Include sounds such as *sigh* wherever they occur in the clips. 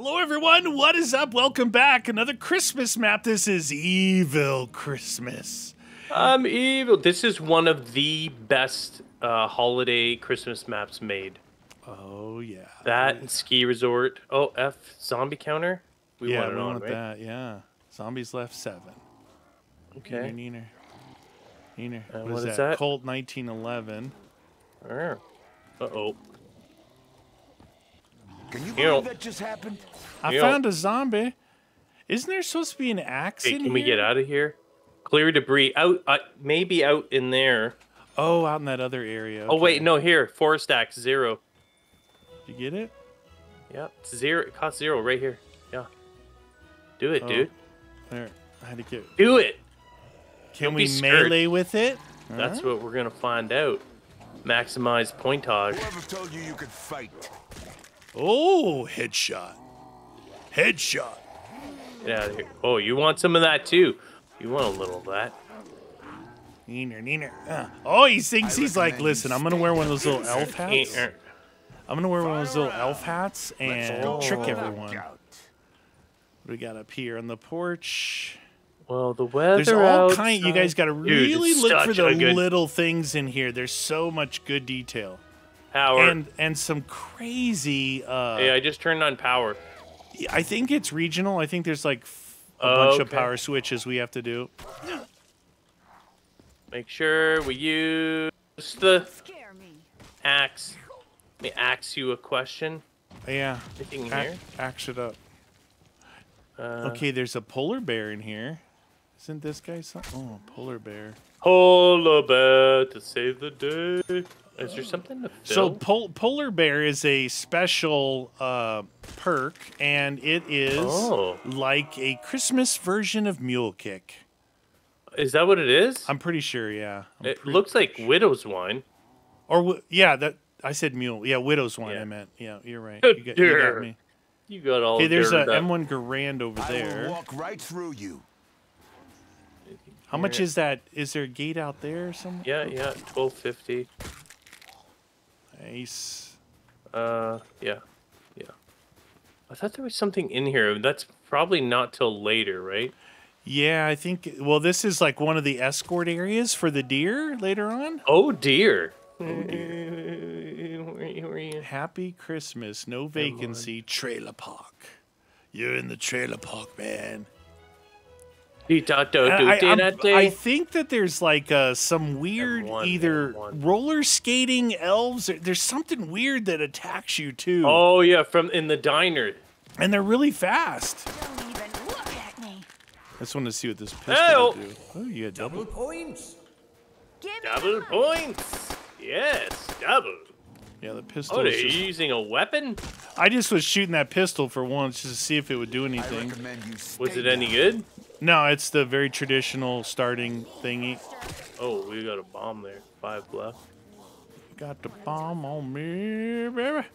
Hello, everyone. What is up? Welcome back. Another Christmas map. This is Evil Christmas. I'm evil. This is one of the best uh, holiday Christmas maps made. Oh yeah. That and ski resort. Oh, F zombie counter. We yeah, want it we on, want right? that. Yeah. Zombies left seven. Okay. Neener, neener. Uh, what what is, is that? that? Colt 1911. Uh oh. Can you You know- believe that just happened? I Yeah. found a zombie. Isn't there supposed to be an axe Hey, in can we get out of here? Clear debris. Out. Uh, maybe out in there. Oh, out in that other area. Oh wait, no. Here, forest axe zero. Did you get it? Yeah, it's zero. It costs zero right here. Yeah. Do it, Oh. dude. There. I had to get. Do it. Can Don't we be scared. melee with it? That's Huh? what we're gonna find out. Maximize pointage. Whoever told you you could fight? Oh, headshot. Headshot. Get out of here. Oh, you want some of that too? You want a little of that? Neener, neener. Uh. Oh, he thinks I he's like, listen, I'm gonna wear one of those little elf hats. I'm gonna wear one of those little elf hats and trick everyone. What do we got up here on the porch? Well, the weather. There's all outside- kind. You guys got to really it's look for the little things in here. There's so much good detail power. and and some crazy. Uh, hey, I just turned on power. I think it's regional. I think there's like f- a Oh, bunch of power switches we have to do. Make sure we use the Scare me. axe. Let me ask you a question. Yeah, Anything ac- here? axe it up. Uh, Okay, there's a polar bear in here. Isn't this guy some? Oh, polar bear. Polar bear to save the day. Is there something to So fill? pol- polar bear is a special uh, perk, and it is Oh. like a Christmas version of Mule Kick. is that what it is? I'm pretty sure, yeah. I'm it looks like widow's wine. or yeah, that I said mule. Yeah, widow's wine. Yeah. I meant. Yeah, you're right. You got, you got me. You got all. Okay, there's a dirted up. M1 Garand over I will there. walk right through you. How much is that? Is there a gate out there or something? Yeah, yeah, twelve fifty. Nice. Uh, yeah, yeah. I thought there was something in here. That's probably not till later, right? Yeah, I think. Well, this is like one of the escort areas for the deer later on. Oh dear. *laughs* Happy Christmas, no vacancy, trailer park. You're in the trailer park, man. And I, I'm- I think that there's like uh, some weird M1, either M1. roller skating elves. Or, there's something weird that attacks you too, Oh yeah, from in the diner. and they're really fast. Don't even look at me. I just want to see what this pistol Hey-o. will do. Oh, you got double. points. Give Double mine. points. Yes, double. Yeah, the oh, pistol. Oh, are you just- using a weapon? I just was shooting that pistol for once just to see if it would do anything. Was it any good? No, it's the very traditional starting thingy. Oh, we got a bomb there. Five left. Got the bomb on me, baby.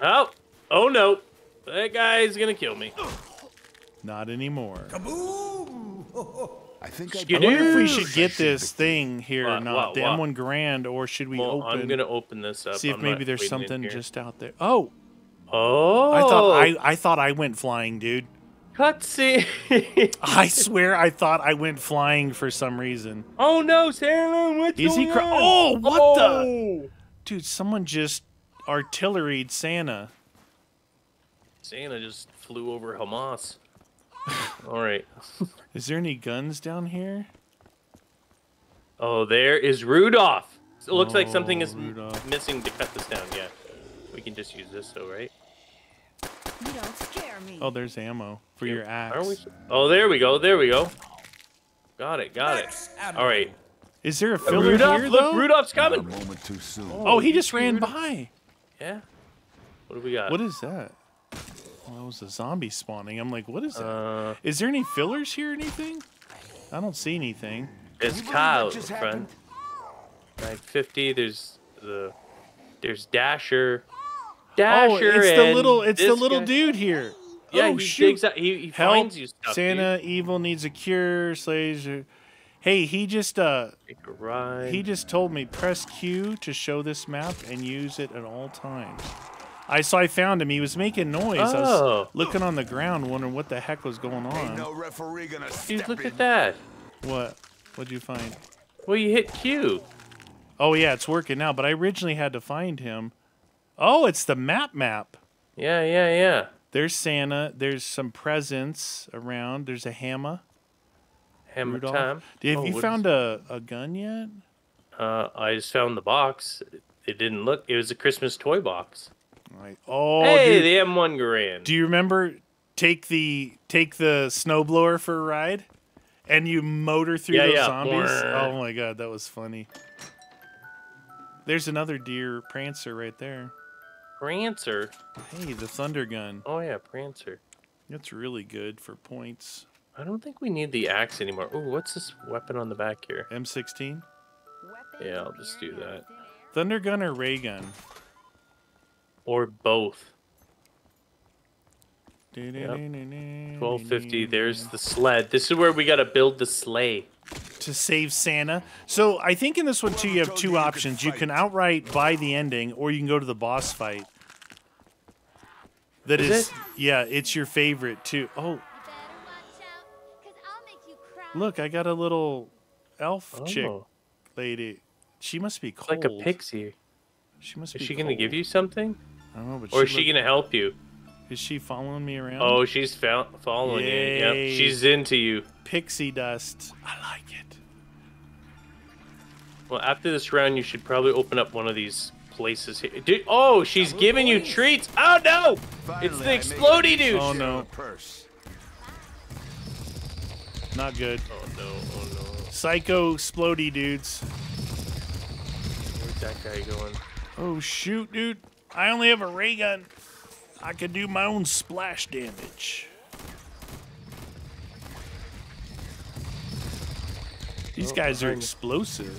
Oh, oh no, that guy's gonna kill me. Not anymore. Boom! *laughs* I think I, I Skidoo. wonder if we should get this thing here or not. what, the what? M1 Garand, or should we Well, open? I'm gonna open this up. see if I'm maybe there's something just out there. Oh, Oh, I thought oh! I, I thought I went flying, dude. cutscene. *laughs* I *laughs* swear I thought I went flying for some reason. oh no, Santa, what's Is he going cra- on? Oh, what the- Oh! Dude, someone just artilleried Santa. Santa just flew over Hamas. *laughs* All right. Is there any guns down here? Oh, there is Rudolph. It looks like something Oh, is m- missing to cut this down. Yeah, we can just use this though, right? You don't scare me. Oh, there's ammo for your axe. Are we? Oh, there we go. There we go. Got it. Got it. Ammo. All right. Is there a uh, filler Rudolph, here look, though? Rudolph's a coming. moment too soon. Oh, he just ran Rudolph? by. Yeah. What do we got? What is that? Oh, that was a zombie spawning. I'm like, what is that? Uh, Is there any fillers here? or Anything? I don't see anything. it's you Kyle, that just friend. happened? 950. There's the. There's Dasher. Dasher Oh, it's the little, it's the little guy. dude here. Yeah, oh, he shoot. digs out. He, he Help! finds you stuff. Santa, evil needs a cure. Slays. your- Hey, he just uh, Dude. Take a ride. he just told me press Q to show this map and use it at all times. I saw I found him. He was making noise. I was Oh. looking on the ground, wondering what the heck was going on. no referee gonna Dude, look in. at that. What? What'd you find? Well, you hit Q. Oh yeah, it's working now. But I originally had to find him. Oh, it's the map map. Yeah, yeah, yeah. There's Santa. There's some presents around. There's a hammer. Hammer Rudolph. time. Have Oh, you found is- a, a gun yet? Uh, I just found the box. It didn't look. It was a Christmas toy box. Like, oh, hey, dude. the M1 Garand. Do you remember take the take the snowblower for a ride, and you motor through Yeah, those yeah. zombies? Brrr. Oh my god, that was funny. There's another deer prancer right there. Prancer. Hey, the thunder gun. Oh yeah, Prancer. That's really good for points. I don't think we need the axe anymore. Oh, what's this weapon on the back here? M16, Yeah, I'll just do that. thunder gun or ray gun. Or both. Twelve 1250. There's the sled. This is where we gotta build the sleigh. to save Santa. So I think in this one too, you have two options. You can outright buy the ending, or you can go to the boss fight. That Is is, it? yeah, it's your favorite too. Oh, look, I got a little elf chick Oh, lady. She must be cold. like a pixie. She must Is be. she gonna give you something, I don't know, but or is she she look- gonna help you? Is she following me around? Oh, she's fo- following you. Yay. Yep, she's into you. pixie dust. I like it. Well, after this round, you should probably open up one of these places here. Dude, oh, she's giving you treats. Oh no! Finally, It's the I explodey dude. Oh, no. Purse. Not good. Oh no! Oh no! Psycho splody dudes. Where's that guy going? Oh shoot, dude! I only have a ray gun. I can do my own splash damage. These Oh, guys are explosive.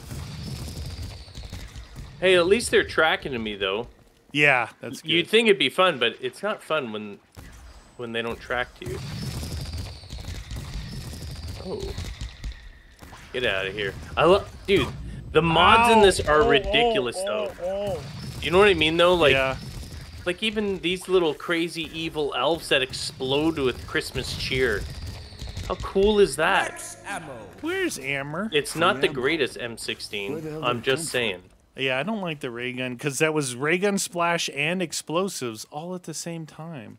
Hey, at least they're tracking to me though. Yeah, that's good. You'd think it'd be fun, but it's not fun when when they don't track to you. Oh. Get out of here. I love dude, the mods in this are Ow! Oh, ridiculous oh, though. Oh. You know what I mean though? Like yeah, like even these little crazy evil elves that explode with Christmas cheer. How cool is that? where's Ammer? It's not the ammo. greatest the hell M16. did I'm just come saying. Yeah, I don't like the ray gun because that was ray gun splash and explosives all at the same time.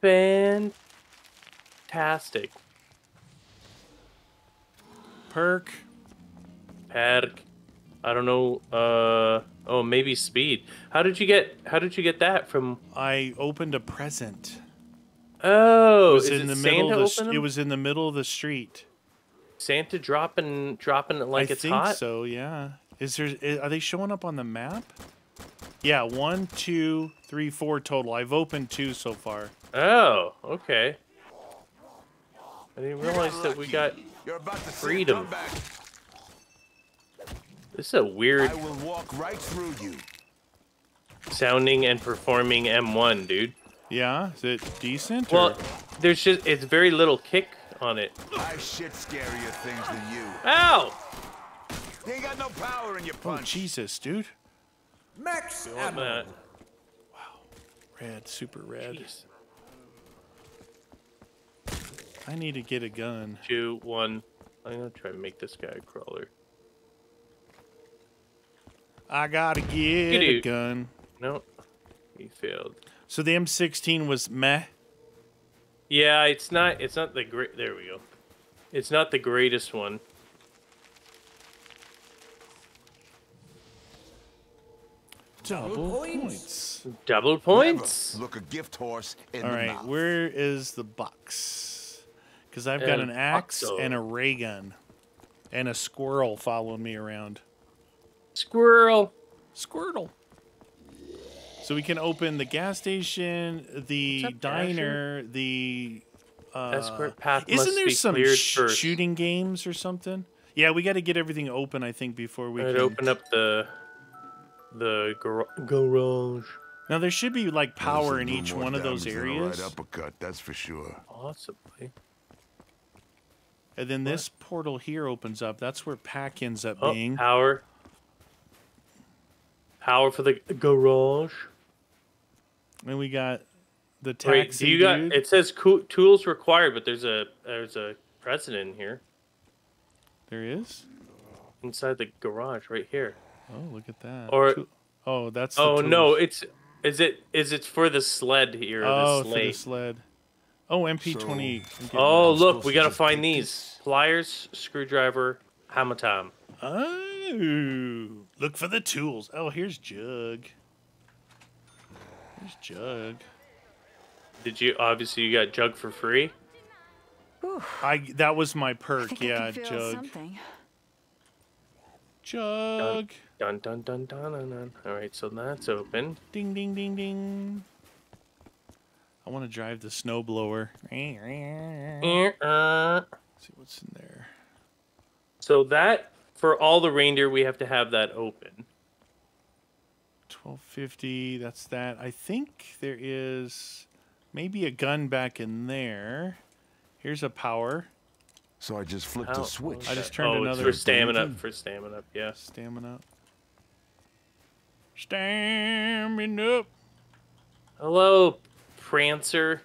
Fantastic. Perk. Perk. I don't know. Uh oh, maybe speed. How did you get? How did you get that from? I opened a present. Oh, It was is in it the Santa middle of the. st- It was in the middle of the street. Santa dropping dropping it like I it's think hot. so. Yeah. Is there? Are they showing up on the map? Yeah. One, two, three, four total. I've opened two so far. Oh, okay. I didn't realize that we got. You're about to see freedom. Come back. This is a weird I will walk right through you. sounding and performing M1, dude. Yeah. Is it decent? Well, or- there's just it's very little kick on it. I shit scarier things than you. Ow! You ain't got no power in your punch. oh punch. Jesus, dude. Max Want that? Red, super red. Jeez. I need to get a gun. Two, one. I'm gonna try to make this guy a crawler. I gotta get a gun. No, he failed. So the M16 was meh. Yeah, it's not. It's not the great. There we go. It's not the greatest one. Double points. points. Double Never points. Look a gift horse in All the right, mouth. where is the box? Because I've got El an axe Boxo. and a ray gun, and a squirrel following me around. Squirrel. Squirtle. So we can open the gas station, the up, diner, the. Uh, Escort path isn't must there be some cleared sh- first. shooting games or something? Yeah, we got to get everything open. I think before we I'd can. open up the the gar- garage. Now there should be like power in each one of those damage than a areas, Right uppercut, that's for sure. Possibly. and then this portal here opens up. That's where Pack ends up Oh, being. power. Power for the garage. And we got the Wait, taxi do you got? dude. It says coo- tools required, but there's a there's a president here There is. inside the garage right here. Oh, look at that. Or- Tu- oh, that's. The Oh no, it's is it is it for the sled here? Oh, the for the sled. Oh, MP twenty. Oh look, we gotta find these pliers, screwdriver, hamatam. Look for the tools. Oh, here's Jug. Here's Jug. Did you obviously you got jug for free? I that was my perk. think Yeah, I Jug. something. Jug. Dun dun dun dun dun. dun. All right, so that's open. Ding ding ding ding. I want to drive the snowblower. See Uh, what's in there. So that for all the reindeer, we have to have that open. Twelve fifty. That's that. I think there is maybe a gun back in there. Here's a power So I just flipped How- oh, a switch. I just turned oh, another it's for stamina. blinking. For stamina, yes. stamina. Up. Stamina. Up. Hello, Prancer,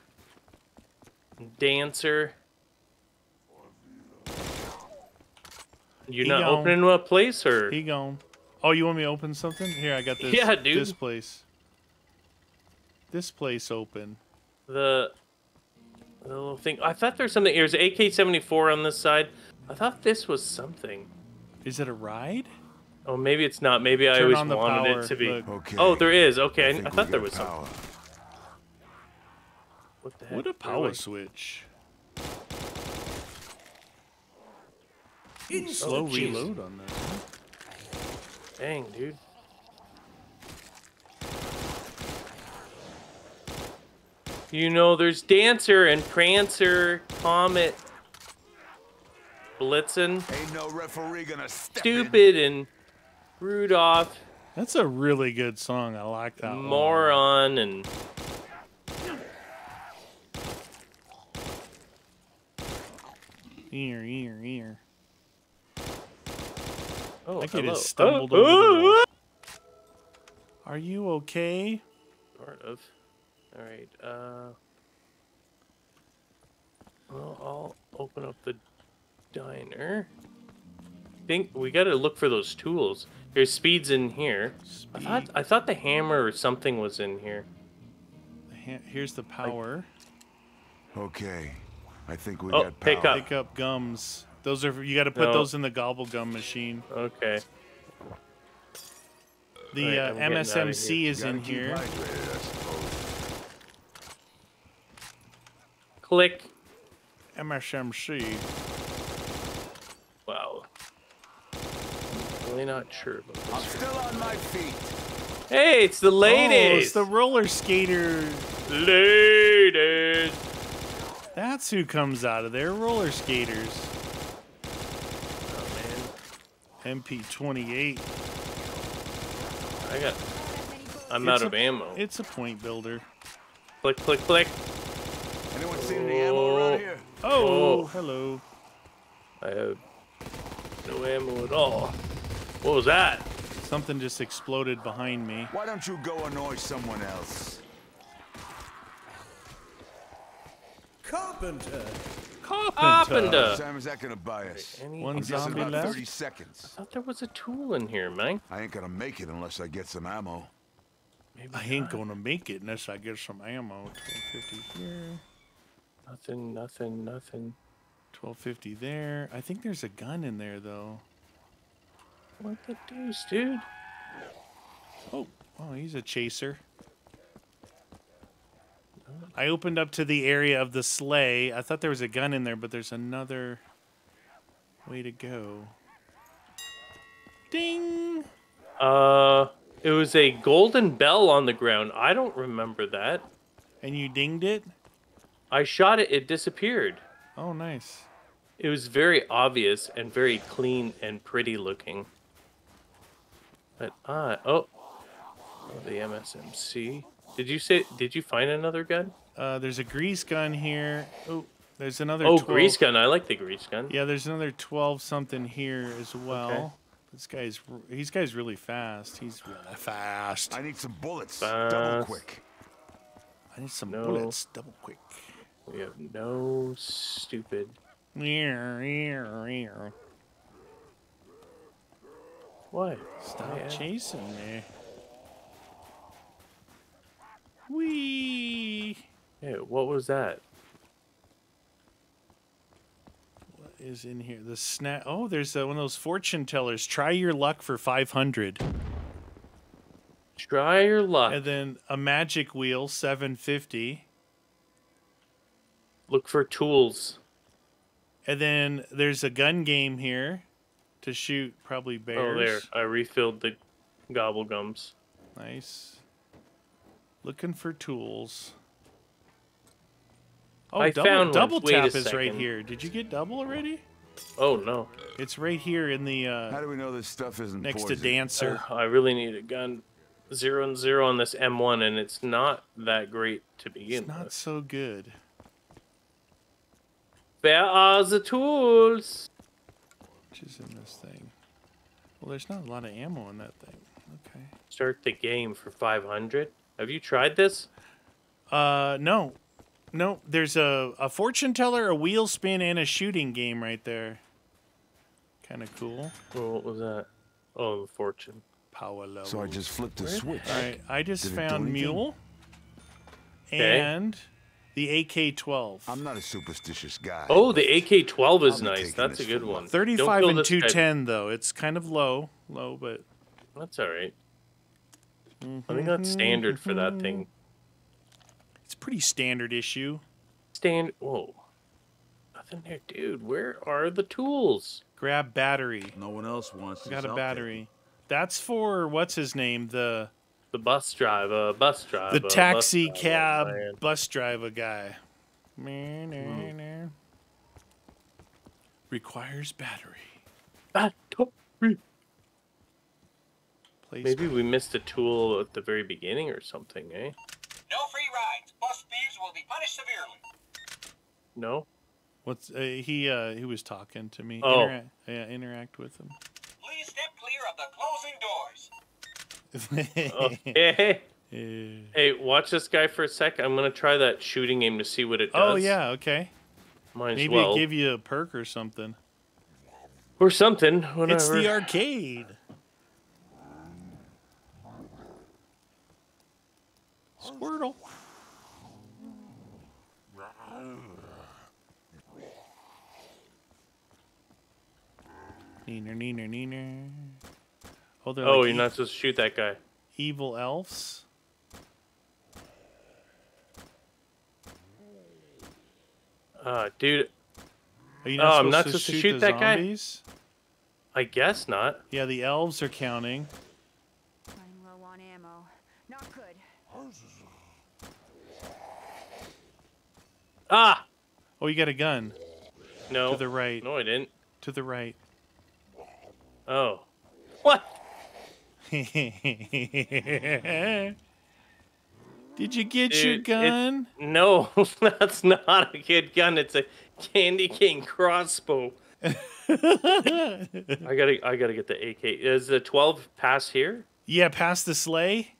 Dancer. You're He not gone. opening a place, or He gone. Oh, you want me to open something? Here, I got this. Yeah, dude. This place. This place open. the the little thing? I thought there's something. There's AK-74 on this side. I thought this was something. Is it a ride? Oh, maybe it's not. Maybe I always the wanted power, it to be. Okay. Oh, there is. Okay, I, think I thought there got was something. What the heck? What a power switch. Inside Slow jeez. reload on that. Dang, dude. You know, there's Dancer and Prancer, Comet, Blitzen, Ain't no referee gonna step in. Stupid, and Rudolph, That's a really good song. I like that one. Moron, and Ear, ear, ear. Oh, That kid hello. has stumbled oh, over the oh. Are you okay? Sort of. All right. Uh. Well, I'll open up the diner. Think we got to look for those tools. There's speeds in here. I thought I thought the hammer or something was in here. Ha- Here's the power. Okay. I think we Oh, got pick up. Pick up gums. Those are you got to put No. those in the gobble gum machine. Okay. The Right, uh, I'm getting outta MSMC is in here. hydrated, I suppose. Click. MSMC. Wow. Really not sure about I'm this. still on my feet. Hey, it's the Oh, ladies. it's the roller skater. ladies. That's who comes out of there. Roller skaters. Oh man, MP28. I got. I'm It's out of ammo. It's a point builder. Click, click, click. Anyone seen any ammo around oh. here? Oh, Oh. hello. I have no ammo at all. What was that? Something just exploded behind me. Why don't you go annoy someone else? Carpenter. Carpenter. Carpenter. How time is that gonna buy us? Any, One I'm zombie about left. 30 seconds. I thought there was a tool in here, man. I ain't gonna make it unless I get some ammo. Maybe I ain't gonna make it unless I get some ammo. 1250 here. Nothing, nothing, nothing. 1250 there. I think there's a gun in there though. What the deuce, dude? Oh, oh, he's a chaser. I opened up to the area of the sleigh. I thought there was a gun in there, but there's another way to go. Ding! Uh, it was a golden bell on the ground. I don't remember that. And you dinged it? I shot it, it disappeared. Oh, nice. It was very obvious and very clean and pretty looking. But ah, oh, oh the MSMC. Did you say? Did you find another gun? Uh, there's a grease gun here. Oh, there's another. Oh, 12. grease gun. I like the grease gun. Yeah, there's another 12 something here as well. Okay. This guy's r- he's guy's really fast. He's really fast. I need some bullets. Fast. Double quick. I need some No. bullets, double quick. We have no stupid. What? Stop Yeah. chasing me. Wee. Hey, what was that? What is in here? The snap. Oh, there's uh, one of those fortune tellers. Try your luck for 500. Try your luck. And then a magic wheel, 750. Look for tools. And then there's a gun game here to shoot probably bears. Oh, there. I refilled the gobble gums. Nice. Looking for tools. Oh, I double, found one. double Wait a tap is right here. Did you get double already? Oh no. It's right here in the How uh, do we know this stuff isn't next to dancer. Uh, I really need a gun. Zero and zero on this M1, and it's not that great to begin It's not with. so good. Where are the tools? Which is in this thing? Well, there's not a lot of ammo in that thing. Okay. Start the game for 500. Have you tried this? Uh, no, no. There's a a fortune teller, a wheel spin, and a shooting game right there. Kind of cool. Oh, what was that? Oh, the fortune. Power level. So I just flipped a switch. All right, I just Did found anything? mule Okay. and the AK-12. I'm not a superstitious guy. Oh, the AK-12 is I'll nice. That's a good one. 35 and this guy. 210 though. It's kind of low, low, but That's all right. I think that's mm-hmm, standard for that thing. It's pretty standard issue. Stand. Whoa. Nothing there, dude. Where are the tools? Grab battery. No one else wants got a I'll take battery. That's for what's his name? The The bus driver, bus driver. the taxi driver, cab man. bus driver guy. Meh, nah, Hmm. Requires battery. Battery. Place Maybe we missed a tool at the very beginning or something, eh? No free rides. Bus thieves will be punished severely. No? What's uh, he? Uh, he was talking to me. Oh. Intera- yeah, interact with him. Please step clear of the closing doors. Okay. *laughs* Yeah. hey, hey, watch this guy for a sec. I'm gonna try that shooting game to see what it does. Oh yeah, okay. Might as Maybe well. it give you a perk or something. or something. Whatever. It's the arcade. Squirtle. Neener, neener, neener. Oh, oh, like you're e- not supposed to shoot that guy. evil elves. Uh, dude, Are you Oh, not I'm not supposed, supposed to to shoot shoot, that the guy? zombies? I guess not. Yeah, the elves are counting. Running low on ammo. Not good. Ah! Oh, you got a gun. No. To the right. No, I didn't. To the right. Oh. What? *laughs* Did you get your Dude, it- gun? *laughs* No, *laughs* that's not a good gun. It's a Candy Cane crossbow. I gotta, I gotta get the AK. Is the 12 pass here? Yeah, pass the sleigh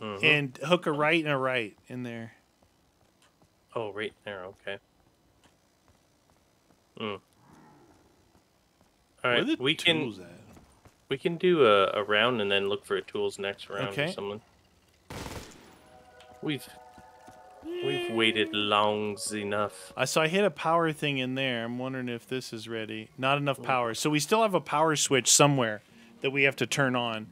Mhm. and hook a right and a right in there. Oh, right there. Okay. Hmm. All the we can tools at? We can do a, a round and then look for tools next round or something. We've we've waited long enough. I so I hit a power thing in there. I'm wondering if this is ready. Not enough power. So we still have a power switch somewhere that we have to turn on.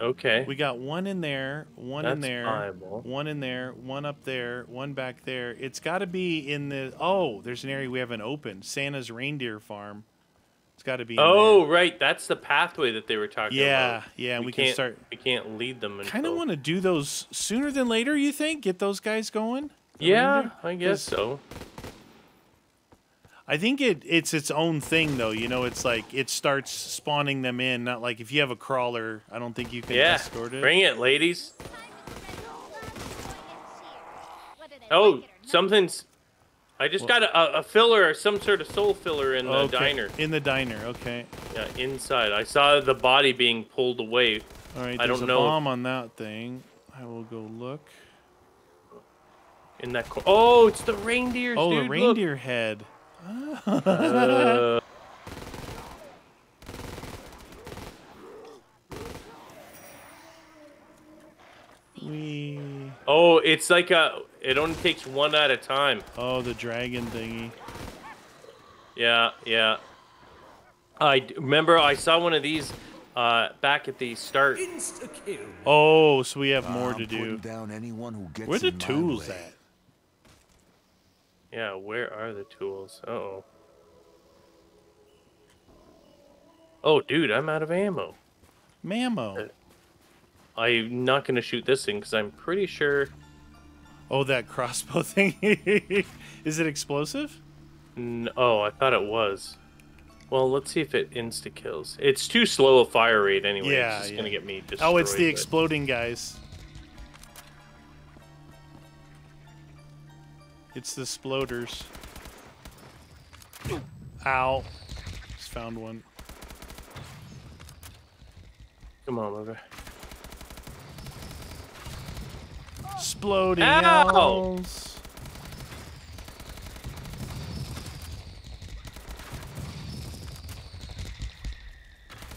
Okay. We got one in there, one in there, viable. one in there, one up there, one back there. It's got to be in the. Oh, there's an area we haven't opened. Santa's reindeer farm. It's got to be. in Oh, right. That's the pathway that they were talking Yeah, about. yeah, and we can can't, start- We can't lead them until. Kind of want to do those sooner than later. You think? Get those guys going. Yeah. I guess so. I think it it's its own thing though. You know, it's like it starts spawning them in. Not like if you have a crawler, I don't think you can Yeah. escort it. Bring it, ladies. Oh, something's. I just got a, a filler or some sort of soul filler in the Okay, diner. In the diner. Okay. Yeah, inside. I saw the body being pulled away. All right. I There's don't a know. bomb on that thing. I will go look. in that. Oh, it's the reindeers. Oh, dude, the reindeer head. Uh, *laughs* We. oh, it's like a. It only takes one at a time. Oh, the dragon thingy. Yeah, yeah. I remember I saw one of these uh, back at the start. Insta kill. Oh, so we have more I'm to do. down anyone who gets Where the tools at? Yeah, where are the tools? Uh oh. Oh, dude, I'm out of ammo. Mammo. I'm not gonna shoot this thing because I'm pretty sure. Oh, that crossbow *laughs* thing. Is it explosive? N- oh, I thought it was. Well, let's see if it insta kills. It's too slow a fire rate anyway. Yeah, it's just yeah. gonna get me destroyed. Oh, it's the but- exploding guys. It's the sploders. Ow. Just found one. Come on, over. Exploding Ow! owls.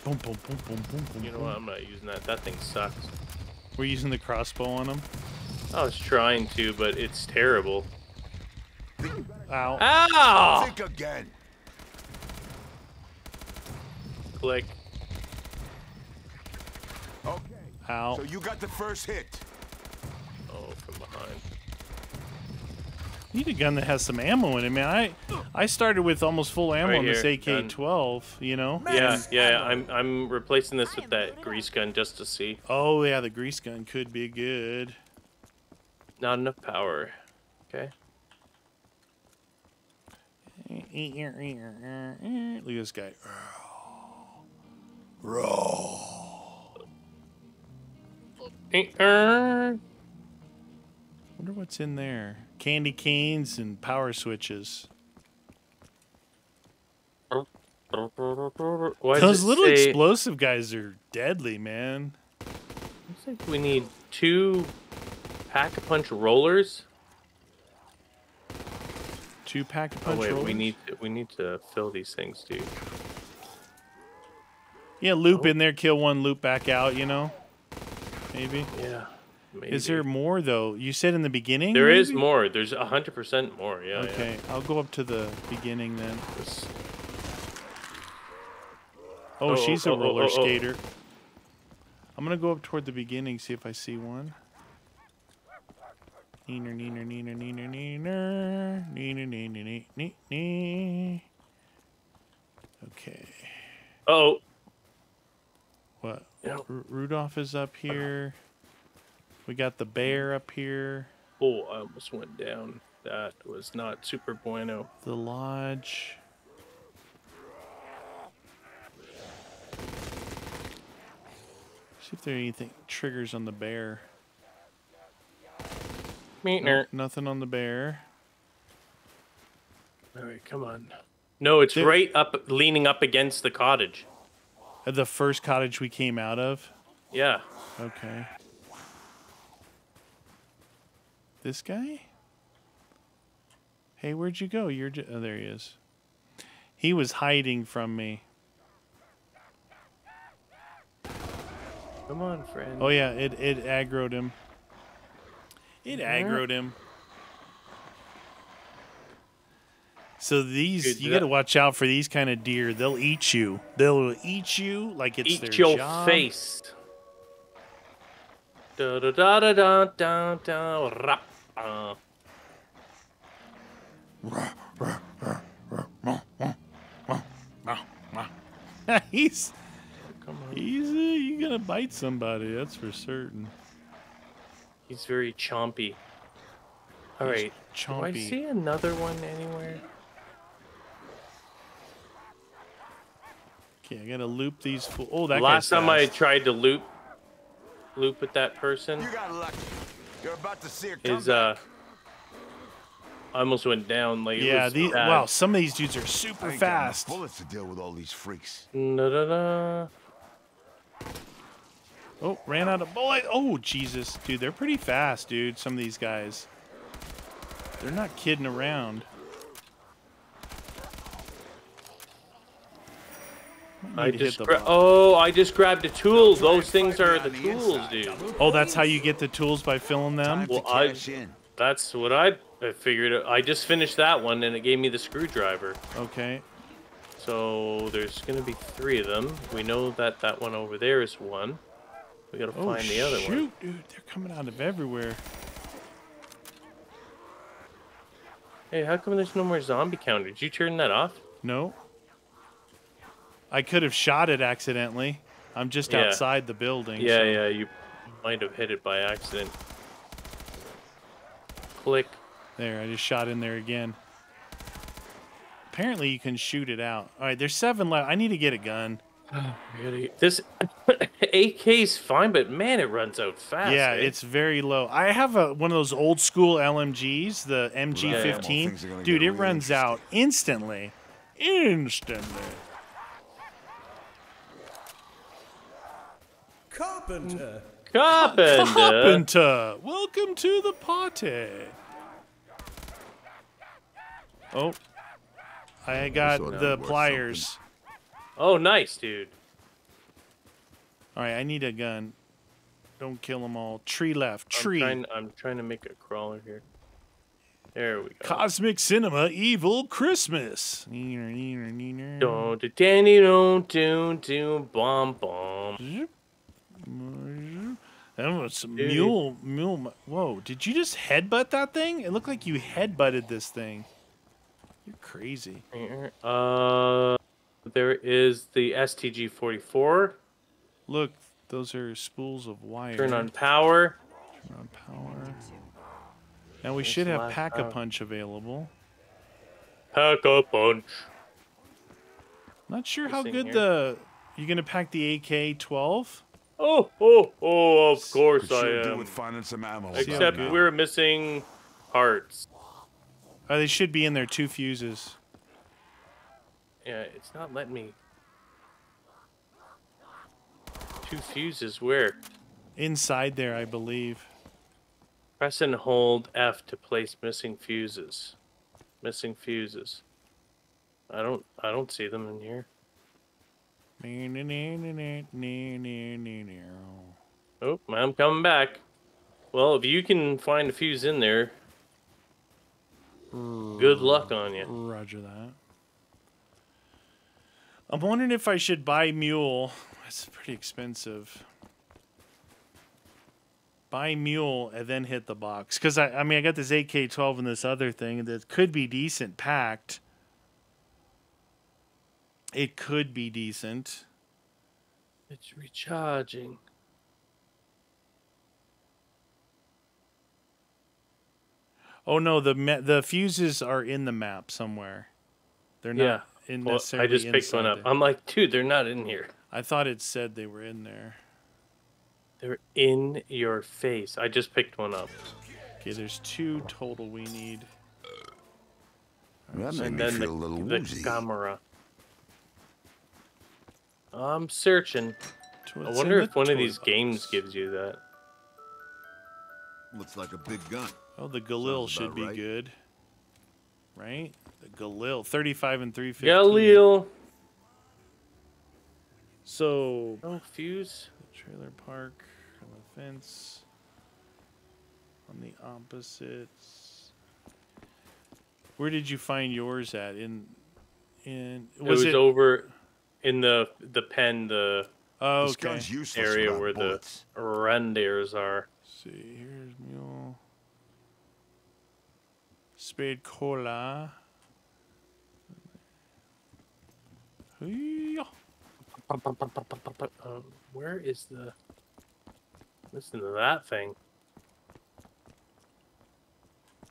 Boom, boom, boom, boom, boom, boom. You know boom. what? I'm not using that. That thing sucks. We're using the crossbow on them. I was trying to, but it's terrible. Ow. Ow! Think again. Click. Okay. Ow. So you got the first hit. Need a gun that has some ammo in it, man. I I started with almost full ammo Right on this. AK-12. You know. Yeah, yeah. I'm I'm replacing this with that grease gun just to see. Oh yeah, the grease gun could be good. Not enough power. Okay. Look at this guy. Roll. Wonder what's in there. Candy canes and power switches. Why Those little say- explosive guys are deadly, man. Looks like we need two pack a punch rollers. Two pack-a-punch Oh wait, we need to, we need to fill these things, dude. Yeah, Oh. loop in there, kill one, loop back out. You know, maybe. Yeah. Maybe. Is there more though? You said in the beginning. There is maybe? more. There's a hundred percent more. Yeah. Okay, I'll go up to the beginning then. This- Oh, Oh, she's oh, a oh, roller oh, oh. skater. I'm gonna go up toward the beginning, see if I see one. Neener, neener, neener, neener, neener, neener, neener, nee, nee, nee. Okay, Oh. what? Yeah. Ru- Rudolph is up here. We got the bear up here. Oh, I almost went down. That was not super bueno. The lodge. See if there anything triggers on the bear. Meetner. Nothing on the bear. All right, come on. No, it's There- right up, leaning up against the cottage. Uh, the first cottage we came out of. Yeah. Okay. This guy? Hey, where'd you go? You're j- oh, there he is. He was hiding from me. Come on, friend. Oh yeah, it it aggroed him. It aggroed him. So these Dude, you got to watch out for these kind of deer. They'll eat you. They'll eat you like it's Eat their your job. face. Da da da da da da da. Rap. Uh, *laughs* he's come on. he's uh, you gonna bite somebody. That's for certain. He's very chompy. All He's right. Do I chompy. see another one anywhere? Okay, I gotta loop these. Fo- oh, that Last guy's time I tried to loop, loop with that person, You got lucky. You're about to see a is uh, I almost went down. Like Yeah, these bad. wow, some of these dudes are super ain't fast. bullets to deal with all these freaks. Da, da, da. Oh, ran out of bullet. Oh, Jesus, dude, they're pretty fast, dude. Some of these guys. They're not kidding around. I just oh, I just grabbed a tool. Those things are the tools, dude. Oh, that's how you get the tools by filling them. Well, I that's what I figured. I just finished that one, and it gave me the screwdriver. Okay. So there's gonna be three of them. We know that that one over there is one. We gotta oh, find the other shoot, one. Shoot, dude, they're coming out of everywhere. Hey, how come there's no more zombie counter? Did you turn that off? No. I could have shot it accidentally. I'm just Yeah. outside the building. Yeah, so- yeah, you might have hit it by accident. Click. There, I just shot in there again. Apparently, you can shoot it out. All right, there's seven left. I need to get a gun. *sighs* Really? This *laughs* AK's fine, but man, it runs out fast. yeah, eh? it's very low. I have a one of those old school LMGs, the MG15. Things Dude, it really runs out instantly. Instantly. Carpenter. Carpenter. Carpenter, welcome to the party. Oh, I got thought the that was pliers. Oh, nice, dude. All right, I need a gun. Don't kill them all. Tree left. Tree. I'm trying, I'm trying to make a crawler here. There we go. Cosmic Cinema Evil Christmas. Don't danny don't do do bomb bomb. That was some mule mule. Whoa! Did you just headbutt that thing? It looked like you headbutted this thing. You're crazy. Uh, there is the STG 44. Look, those are spools of wire. Turn on power. Turn on power. Now we Thanks should have lot, pack a punch available. Pack a punch. Not sure how good here. the. You gonna pack the AK-12? Oh, oh, oh! Of course Could I sure do am. with finding some ammo. Except good. we're missing parts. Oh, uh, they should be in there. Two fuses. Yeah, it's not letting me. Two fuses. Where? Inside there, I believe. Press and hold F to place missing fuses. Missing fuses. I don't. I don't see them in here. Oh, I'm coming back. Well, if you can find a fuse in there, good luck on you. Roger that. I'm wondering if I should buy Mule. That's pretty expensive. Buy Mule and then hit the box. Because, I, I mean, I got this AK-12 and this other thing that could be decent packed. It could be decent. It's recharging. Oh, no, the ma- the fuses are in the map somewhere. They're Yeah. not in Well, necessarily I just picked one up. the- I'm like, dude, they're not in here. I thought it said they were in there. They're in your face. I just picked one up. Okay, there's two total we need. That made And me then feel the, a little the woozy. camera. I'm searching. To I wonder if one of toy these games gives you that. Looks like a big gun. Oh, the Galil should be right. good. Right? The Galil, 35 and 350. Galil. So, No fuse. the trailer park on the fence. On the opposites. Where did you find yours at? In in it was was it, over in the the pen, the oh, okay. gun's useless area where bullets. the renders are. see, here's mule. Speed cola. Hee-yah. Um, where is the? Listen to that thing.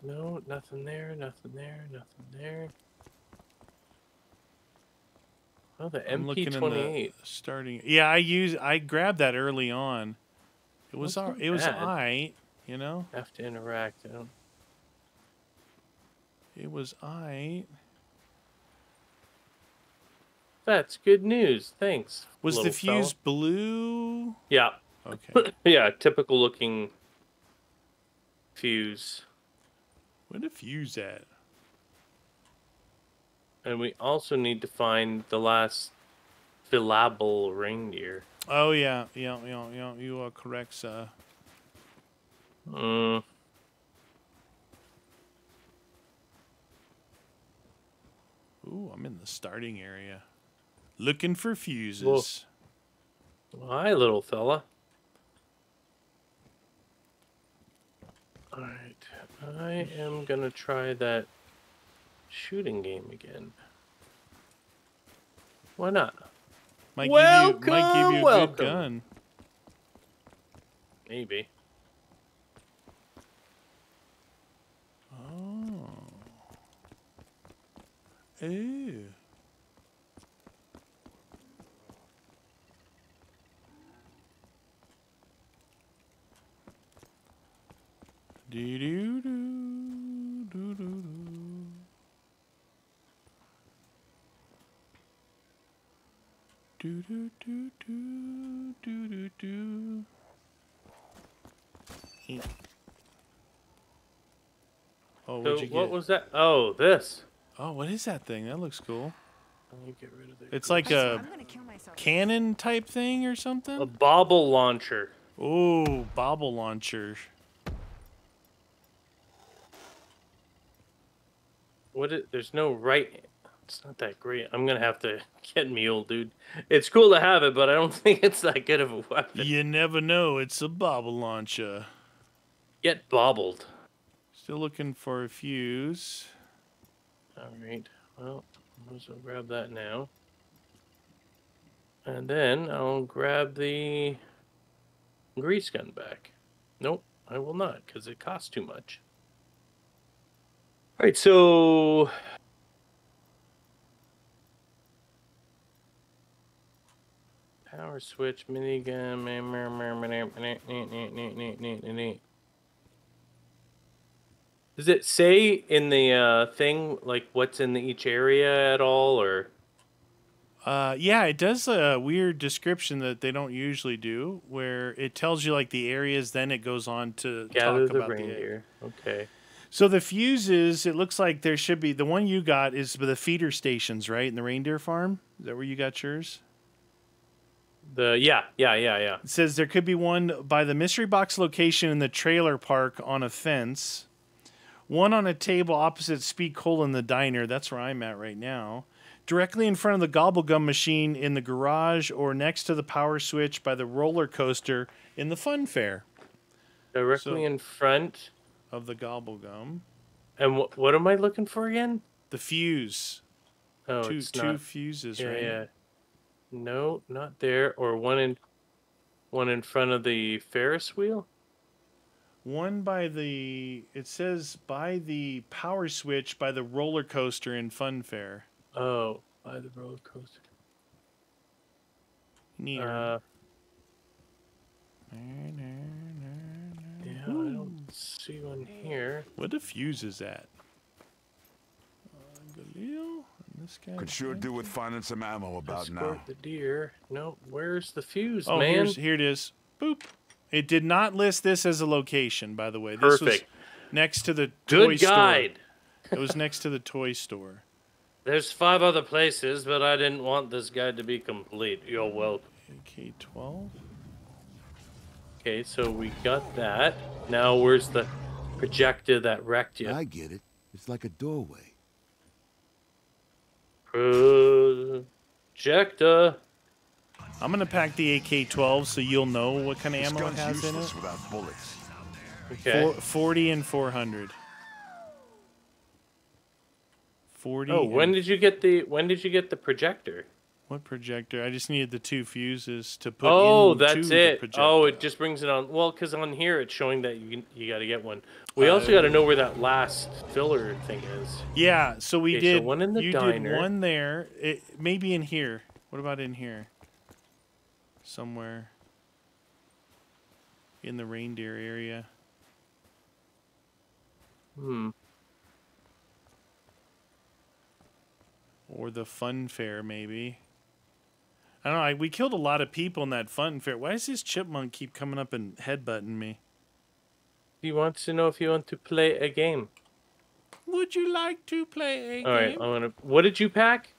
No, nothing there. Nothing there. Nothing there. Oh, the I'm looking in the MP28. starting. Yeah, I use I grabbed that early on. It was all, it was. I, you know. Have to interact. I don't. It was I. That's good news. Thanks. Was the little fella. fuse blue? Yeah, Okay. *laughs* yeah. Typical looking fuse. Where the fuse at? And we also need to find the last fillable reindeer. Oh yeah, yeah, yeah, yeah. You are correct, sir. Mm. Ooh, I'm in the starting area. Looking for fuses. Well, hi, little fella. Alright, I am gonna try that shooting game again. Why not? Might welcome, give you, might give you a welcome. good gun. Maybe. Oh. Ooh. Do do do do do do. Do do do do do do do. Yeah. Oh, So what'd you what was that? Oh, this. Oh, what is that thing? That looks cool. Let me get rid of the It's like a I'm gonna kill myself. cannon type thing or something. a something. bobble launcher. Oh, bobble launcher. What? It, there's no right. It's not that great. I'm gonna have to *laughs* get mule, dude. It's cool to have it, but I don't *laughs* think it's that good of a weapon. You never know. It's a bobble launcher. Get bobbled. Still looking for a fuse. All right. Well, I might as well grab that now. And then I'll grab the grease gun back. Nope, I will not, because it costs too much. All right, so power switch, minigun. Does it say in the uh, thing like what's in each area at all, or Uh, yeah, it does a weird description that they don't usually do, where it tells you like the areas, then it goes on to gather talk the about the reindeer? Okay. So the fuses, it looks like there should be the one you got is the feeder stations, right? In the reindeer farm. Is that where you got yours? The yeah, yeah, yeah, yeah. It says there could be one by the mystery box location in the trailer park on a fence. One on a table opposite Speed Cola in the diner. That's where I'm at right now. Directly in front of the gobble gum machine in the garage or next to the power switch by the roller coaster in the fun fair Directly So- in front. of the gobble gum. And wh- what am I looking for again? The fuse. Oh, two it's two not. fuses, Yeah, right? yeah. No, not there. Or one in, one in front of the Ferris wheel. One by the it says by the power switch by the roller coaster in Fun Fair. Oh, by the roller coaster. Near. Uh, yeah, I don't see one here. Where the fuse is at? Uh, Galil? This guy. Could sure do with finding some ammo about Escort now. the deer. No, where's the fuse, Oh, man? here's, here it is. Boop. It did not list this as a location, by the way. This Perfect. was next to the toy Good store. guide. It was next to the toy store. There's five other places, but I didn't want this guide to be complete. You're welcome. AK twelve. Okay, so we got that. Now where's the projector that wrecked you? I get it. It's like a doorway. Projector. I'm gonna pack the AK twelve so you'll know what kind of This ammo it gun's has in useless it. without bullets. Okay. Four, Forty and four hundred. Forty. oh, when and- did you get the when did you get the projector? What projector? I just needed the two fuses to put. Oh, into that's it. projector. Oh, it just brings it on. Well, because on here it's showing that you can, you got to get one. We Uh, also got to know where that last filler thing is. Yeah, so we Okay, so did. one in the you diner. did one there. It maybe in here. What about in here? Somewhere. In the reindeer area. Hmm. Or the fun fair, maybe. I don't know. I, we killed a lot of people in that fun fair. Why does this chipmunk keep coming up and headbutting me? He wants to know if you want to play a game. Would you like to play a All right, game? I'm gonna. What did you pack?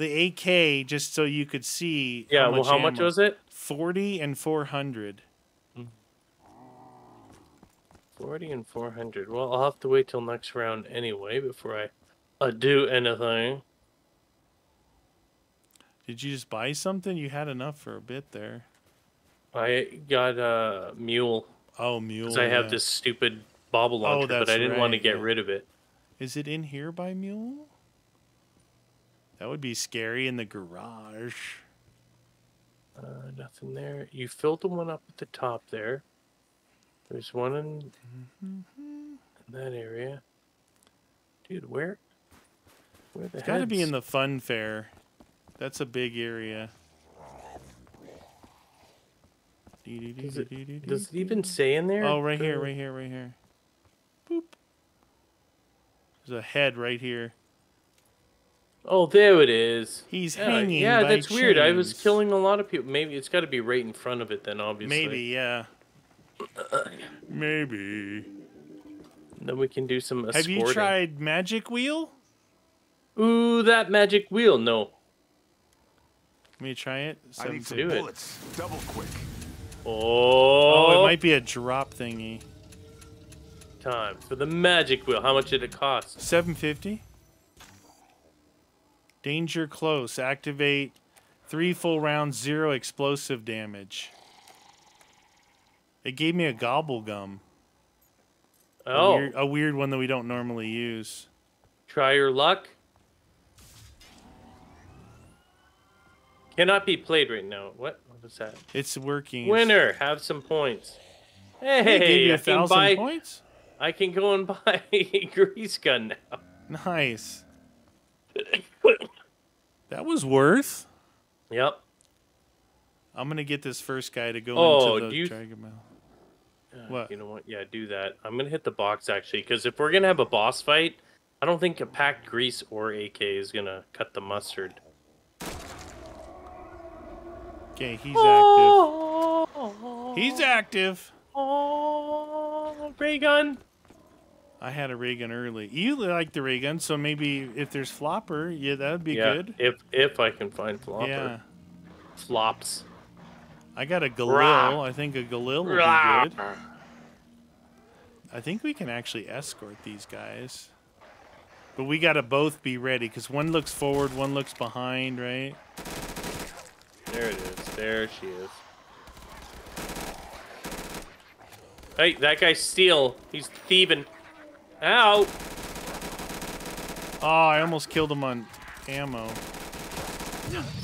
The AK, just so you could see. Yeah, how well, much how much was it? 40 and 400. 40 and 400. Well, I'll have to wait till next round anyway before I uh, do anything. Did you just buy something? You had enough for a bit there. I got a mule Oh, mule. because I have yeah. this stupid bobble launcher, but I didn't want to get yeah. rid of it. Is it in here by mule? That would be scary in the garage. Uh, nothing there. You filled the one up at the top there. There's one in, in that area. Dude, where? Where the It's got to be in the fun fair. That's a big area. Does it, does it even say in there? Oh, right here, right here, right here. Boop. There's a head right here. Oh, there it is. He's Yeah, hanging. yeah by that's weird. I was killing a lot of people. Maybe it's got to be right in front of it then, obviously. Maybe, yeah. *coughs* Maybe. Then we can do some escorting. Have you tried Magic Wheel? Ooh, that magic wheel. No. Let me try it. I need some do it. Double quick. Oh, Oh, it might be a drop thingy. time for the magic wheel. How much did it cost? 750. Danger close. Activate three full rounds, zero explosive damage. It gave me a gobble gum. A Oh, weird, a weird one that we don't normally use. try your luck. Cannot be played right now. What? What is that? It's working. Winner, have some points. Hey, It gave you I a can thousand buy. points. I can go and *laughs* buy a grease gun now. Nice. *laughs* That was worth. Yep. I'm gonna get this first guy to go Oh, into the you- Dragon Mail. Uh, What? You know what? Yeah, do that. I'm gonna hit the box actually, because if we're gonna have a boss fight, I don't think a packed grease or AK is gonna cut the mustard. Okay, he's active. He's active. Oh, ray gun. I had a ray gun early. You like the ray gun, so maybe if there's flopper, yeah, that would be yeah, good. if if I can find flopper. Yeah. Flops. I got a Galil. Rah. I think a Galil would Rah. be good. I think we can actually escort these guys. But we got to both be ready because one looks forward, one looks behind, right? There it is. There she is. Hey, that guy's steal. He's thieving. Ow! Oh, ah, I almost killed him on ammo.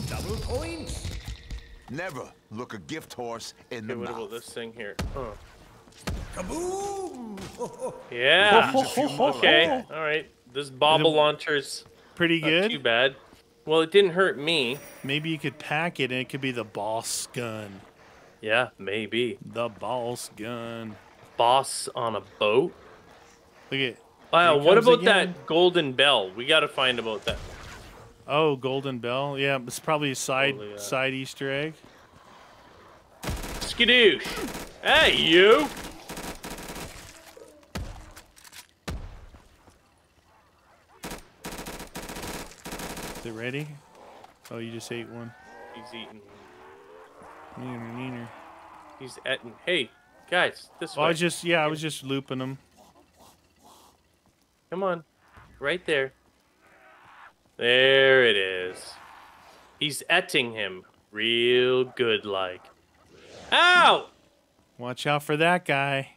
Double points. Never look a gift horse in Okay, the what mouth. about this thing here? Huh. Kaboom! Yeah. Use a few more. Okay. All right. This bobble launcher's Pretty not good. too bad. Well, it didn't hurt me. Maybe you could pack it and it could be the boss gun. Yeah, maybe. The boss gun. Boss on a boat. Look at. Wow. What about again. that golden bell? We got to find about that. Oh, Golden Bell. Yeah, it's probably a side uh, side Easter egg. Skadoosh. Hey, you. Is it ready? Oh, you just ate one. He's eating. Neener, neener. He's eating. Hey, guys, this Well, I way. was just yeah, I was just looping them. Come on. Right there. There it is. He's etting him real good like. Ow! Watch out for that guy.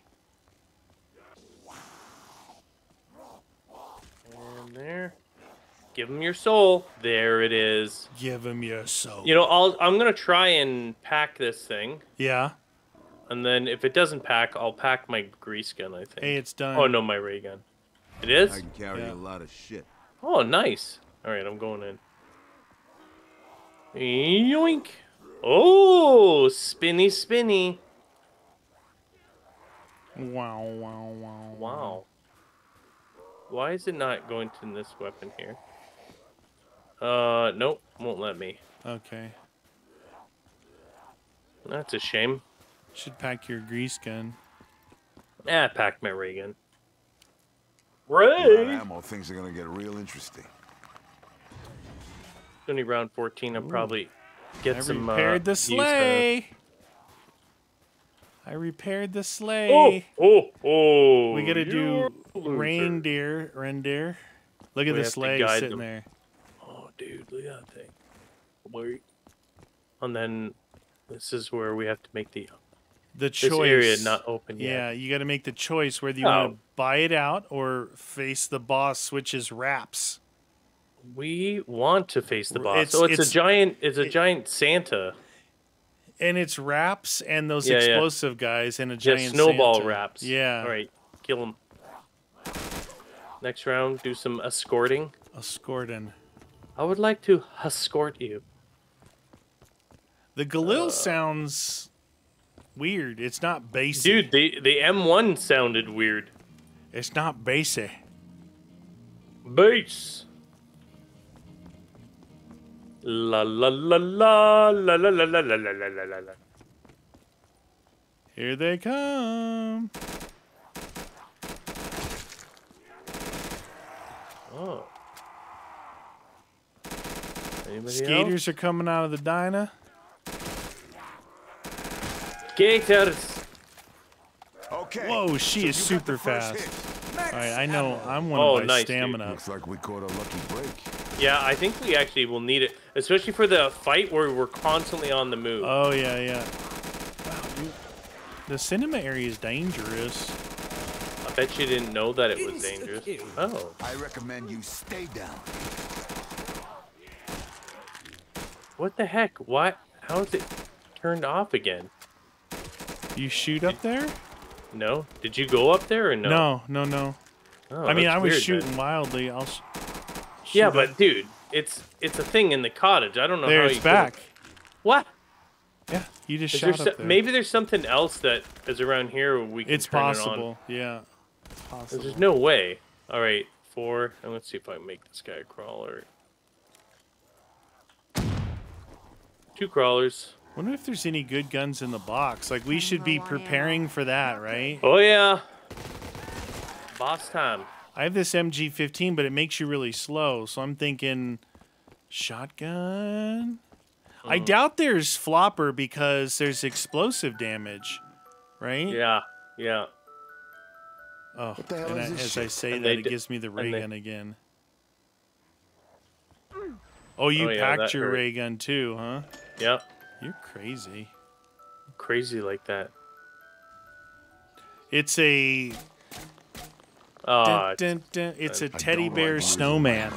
And there. Give him your soul. There it is. Give him your soul. You know, I'll I'm gonna try and pack this thing, yeah. and then if it doesn't pack, I'll pack my grease gun. I think. Hey, it's done. oh no, my ray gun. It is. I can carry Yeah. a lot of shit. Oh, nice. All right, I'm going in. Yoink. Oh, spinny, spinny. Wow, wow, wow. Wow. Why is it not going to this weapon here? Uh, nope, won't let me. Okay. That's a shame. Should pack your grease gun. Ah, pack my ray gun. Ray. ammo, things are gonna get real interesting. Only round 14. I'm probably get I some. repaired uh, the sleigh. I repaired the sleigh. Oh, oh, oh! we gotta do loser. reindeer, reindeer. Look at We the sleigh sitting them. there. Oh, dude, look at that thing. Wait. And then this is where we have to make the The this choice. area not open yet. Yeah, you got to make the choice whether you Oh. want to buy it out or face the boss, which is wraps. We want to face the boss. it's- oh, it's, it's- a giant. It's a giant Santa. And it's wraps and those Yeah, yeah. explosive guys and a Yeah, giant snowball Santa. wraps. Yeah. All right, kill him. Next round, do some escorting. Escorting. I would like to escort you. The Galil uh. sounds weird. It's not basic. Dude, the the M1 sounded weird. It's not basic. Bass. La la la la la la la la la la la la la. Here they come. Oh. Anybody else? Skaters are coming out of the diner. Skaters. Okay. Whoa, she so is you got the super fast. All right, I know ammo. I'm one Oh, of my nice, dude. stamina. Looks like we caught a lucky break. Yeah, I think we actually will need it, especially for the fight where we're constantly on the move. Oh yeah, yeah. Wow, dude. The cinema area is dangerous. I bet you didn't know that it was dangerous. Oh, I recommend you stay down. what the heck? Why? How is it turned off again? You shoot up there? No. Did you go up there or no? No, no, no. Oh, I mean, I was weird, shooting then. wildly. I'll. Yeah, but up. dude, it's it's a thing in the cottage. I don't know there how it's could've- back. What? Yeah, you just Is there shot so- up there. maybe there's something else that is around here we can it's turn It on. possible. Yeah, it's possible. There's no way. All right, four. And let's see if I can make this guy a crawler. Two crawlers. Wonder if there's any good guns in the box. Like we should be Low on ammo. preparing for that, right? Oh yeah. Boss time. I have this MG15, but it makes you really slow. So I'm thinking shotgun. I Hmm. doubt there's flopper because there's explosive damage, right? Yeah, yeah. Oh, What the hell and is I, this as I say And that, it gives me the ray gun again. Oh, you Oh, yeah, packed that your hurt. ray gun too, huh? Yeah. You're crazy. Crazy like that. It's a Oh, dun, dun, dun, it's a teddy bear like snowman.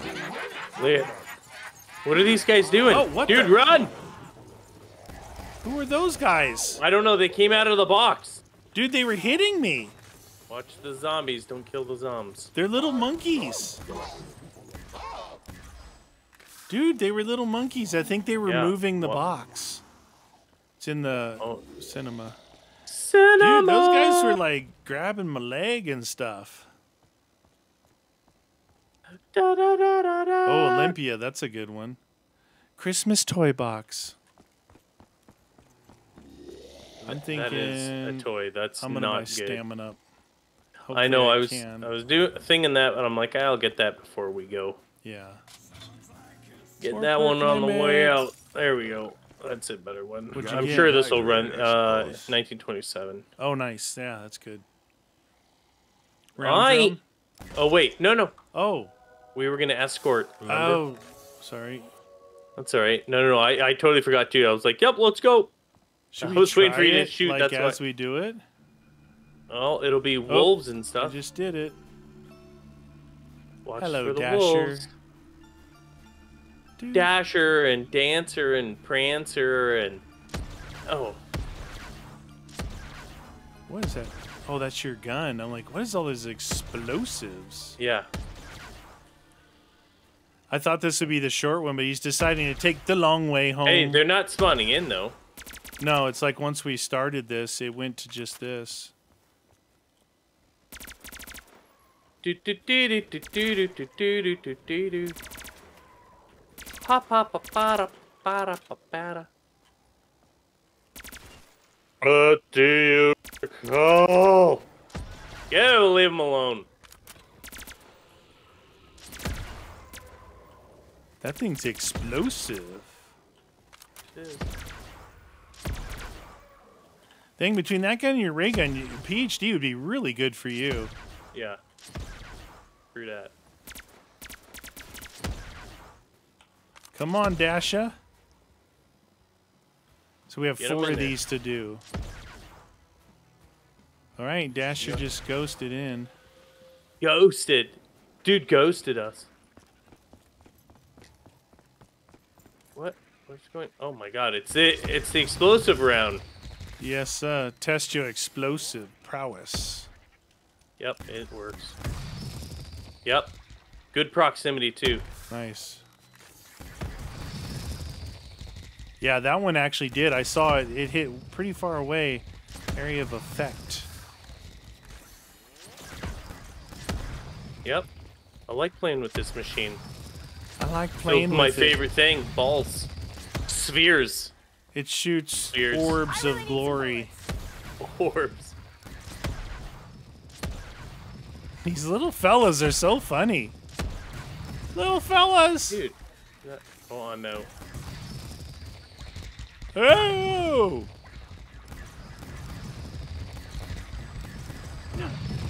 What are these guys doing? Oh, what Dude, the- run! Who are those guys? I don't know. They came out of the box. Dude, they were hitting me. Watch the zombies. Don't kill the zombies. They're little monkeys. Dude, they were little monkeys. I think they were Yeah, moving the well- box. It's in the Oh. cinema. Cinema. Dude, those guys were like grabbing my leg and stuff. Da, da, da, da, da. Oh, Olympia, that's a good one. Christmas toy box. I'm thinking That is a toy. That's I'm gonna buy not good. stamina up. I know. Hopefully I was can. I was doing thinking that, but I'm like, I'll get that before we go. Yeah. Get More that one on the way out. There we go. That's a better one. What'd you I'm get? sure this will run uh, 1927. Oh, nice. Yeah, that's good. Round I. drum? Oh wait, no, no. Oh. We were gonna escort. Remember? Oh. Sorry. That's all right. No, no, no. I, I totally forgot too. I was like, yep, let's go. Should I we was waiting try for you to it, shoot, Like that's as why- we do it. Oh, it'll be wolves and stuff. I stuff. just did it. Watch Hello, for the Dasher. wolves. Dasher and Dancer and Prancer and oh, What is that? Oh, that's your gun. I'm like, what is all these explosives? yeah. I thought this would be the short one, but he's deciding to take the long way home. Hey, they're not spawning in though. no, it's like once we started this, it went to just this. Do do do do do do do do do do do. Pa pa pa pa da pa da pa pa da. What do you call? Go, leave him alone. That thing's explosive. Thing between that gun and your ray gun, your PhD would be really good for you. Yeah. Through that. Come on, Dasher. So we have Get four of there. these to do. All right, Dasher Yep. just ghosted in. Ghosted. Dude ghosted us. What? What's going? Oh my god! It's it. it's the explosive round. Yes, uh, test your explosive prowess. Yep, it works. Yep. Good proximity too. Nice. Yeah, that one actually did. I saw it. It hit pretty far away. Area of effect. Yep. I like playing with this machine. I like So playing my with it. My favorite thing, balls. Spheres. It shoots Spheres. orbs of glory. *laughs* Orbs. These little fellas are so funny. Little fellas. Dude. that- Oh, on now. Oh!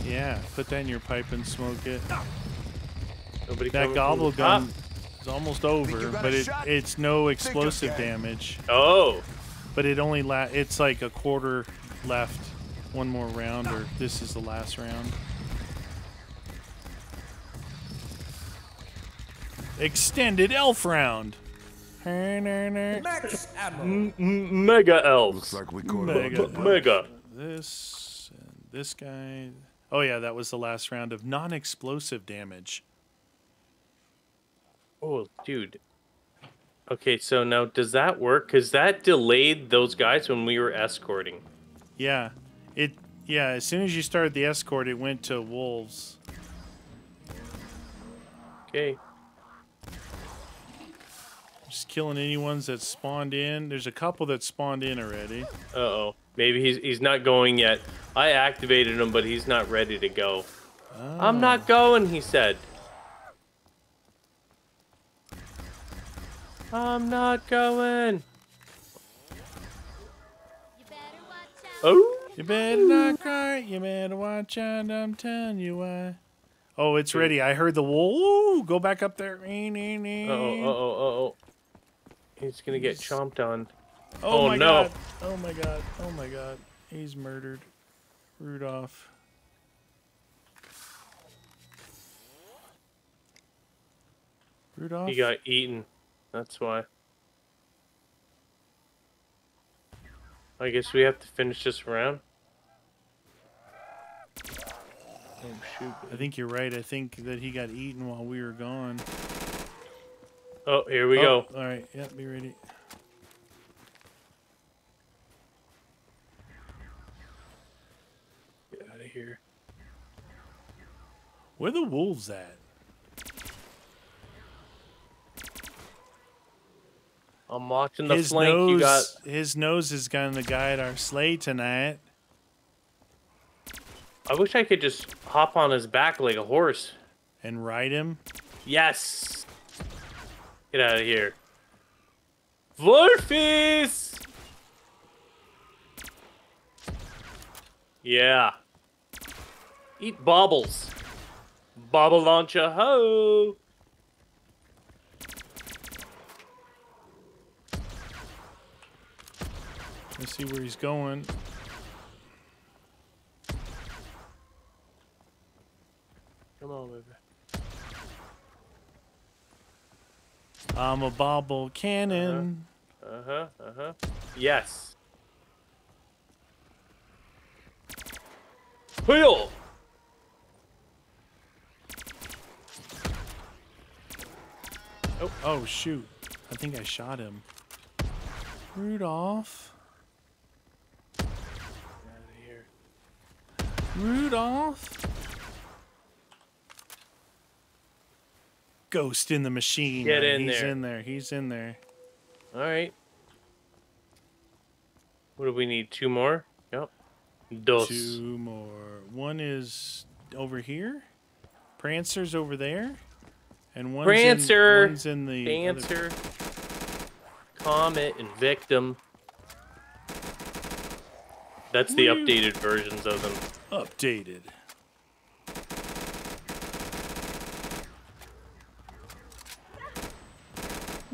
Yeah, put that in your pipe and smoke it. Nobody That coming gobble from the gun is almost over, but it, it's no explosive damage. Oh. But it only la- it's like a quarter left. One more round, or this is the last round. Extended elf round. Max ammo. Mega elves. Looks like we caught Mega. mega. This and this guy. Oh yeah, that was the last round of non-explosive damage. Oh, dude. Okay, so now does that work? Because that delayed those guys when we were escorting. Yeah, it. Yeah, as soon as you started the escort, it went to wolves. Okay. Just killing any ones that spawned in. There's a couple that spawned in already. Uh oh. Maybe he's he's not going yet. I activated him, but he's not ready to go. I'm not going, he said. I'm not going. You better watch out. Oh. You better not cry. You better watch out. I'm telling you why. Oh, it's ready. I heard the wool. Go back up there. Uh oh. Uh oh. Uh oh. He's gonna get chomped on. Oh, Oh, my no. god. Oh my god. Oh my god. He's murdered. Rudolph. Rudolph? He got eaten. That's why. I guess we have to finish this round. Oh shoot. I think you're right. I think that he got eaten while we were gone. Oh, here we Oh, go. All right. Yep, be ready. Get out of here. Where the wolves at? I'm watching the his flank. nose, You got. his nose is gonna guide our sleigh tonight. I wish I could just hop on his back like a horse. and ride him. Yes. Get out of here. Wolfies! Yeah. Eat baubles. Bobble launcher ho! Let's see where he's going. Come on, baby. I'm a bobble cannon. Uh huh, uh huh. Yes. Wheel! Oh, oh shoot! I think I shot him. Rudolph. Get out of here. Rudolph. Ghost in the machine. Get in He's there. in there. He's in there. Alright. What do we need? Two more? Yep. Dos. Two more. One is over here. Prancer's over there. And one's Prancer, in, one's in the Dancer, Comet, and Victim. That's the Woo. updated versions of them. updated.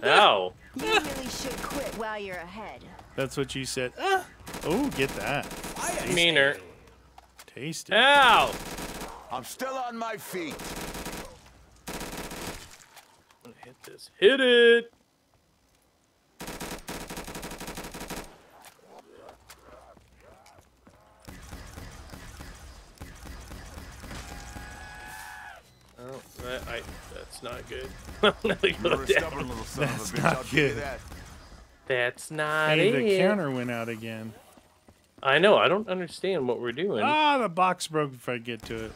Ow! You really should quit while you're ahead. That's what you said. Ah. Oh, get that. Meaner. Tasty. Ow! I'm still on my feet. I'm gonna hit this. Hit it! Oh, that, I, that's not good. *laughs* I'm gonna go You're a stubborn little son That's of a bitch. not I'll give you good. that. That's not Hey, the counter went out again. I know. I don't understand what we're doing. Ah, the box broke if I get to it.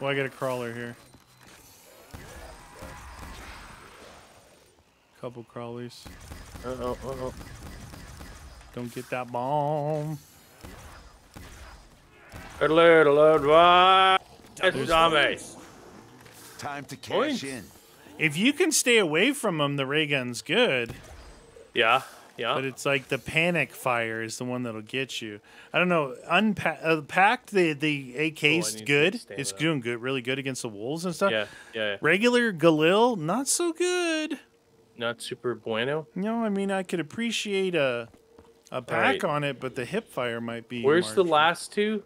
Well, I got a crawler here. Couple crawlies. Uh oh. Uh oh. Don't get that bomb. Alert! Alert! What? That's zombie. Time to cash Points. in. If you can stay away from them, the ray gun's good. Yeah. Yeah. But it's like the panic fire is the one that'll get you. I don't know. Unpacked, uh, packed the the Oh, AK's need to good. It's up. doing good, really good against the wolves and stuff. yeah. Yeah. yeah. Regular Galil, not so good. Not super bueno. No, I mean I could appreciate a a pack right. on it, but the hip fire might be. Where's the last two?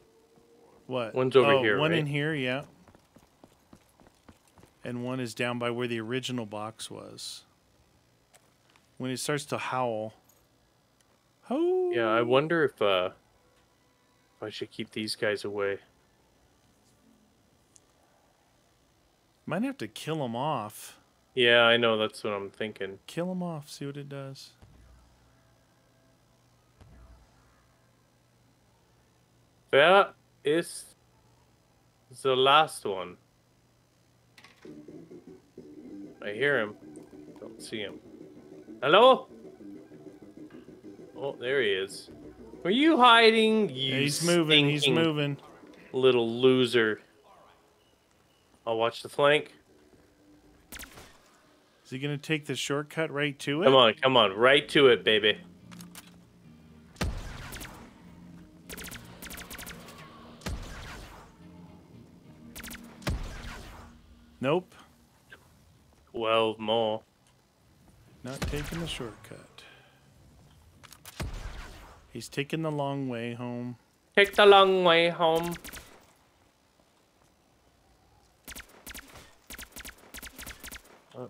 What? One's over oh, here, One in here, yeah. And one is down by where the original box was. When it starts to howl. Oh. Yeah. I wonder if uh, if I should keep these guys away. Might have to kill them off. Yeah, I know. That's what I'm thinking. Kill them off. See what it does. Where is the last one? I hear him. Don't see him. Hello? Oh, there he is. Were you hiding? You he's moving. He's moving. Little loser. I'll watch the flank. Is he gonna take the shortcut right to it? Come on, come on, right to it, baby. 12 more. Not taking the shortcut. He's taking the long way home. Take the long way home. Uh,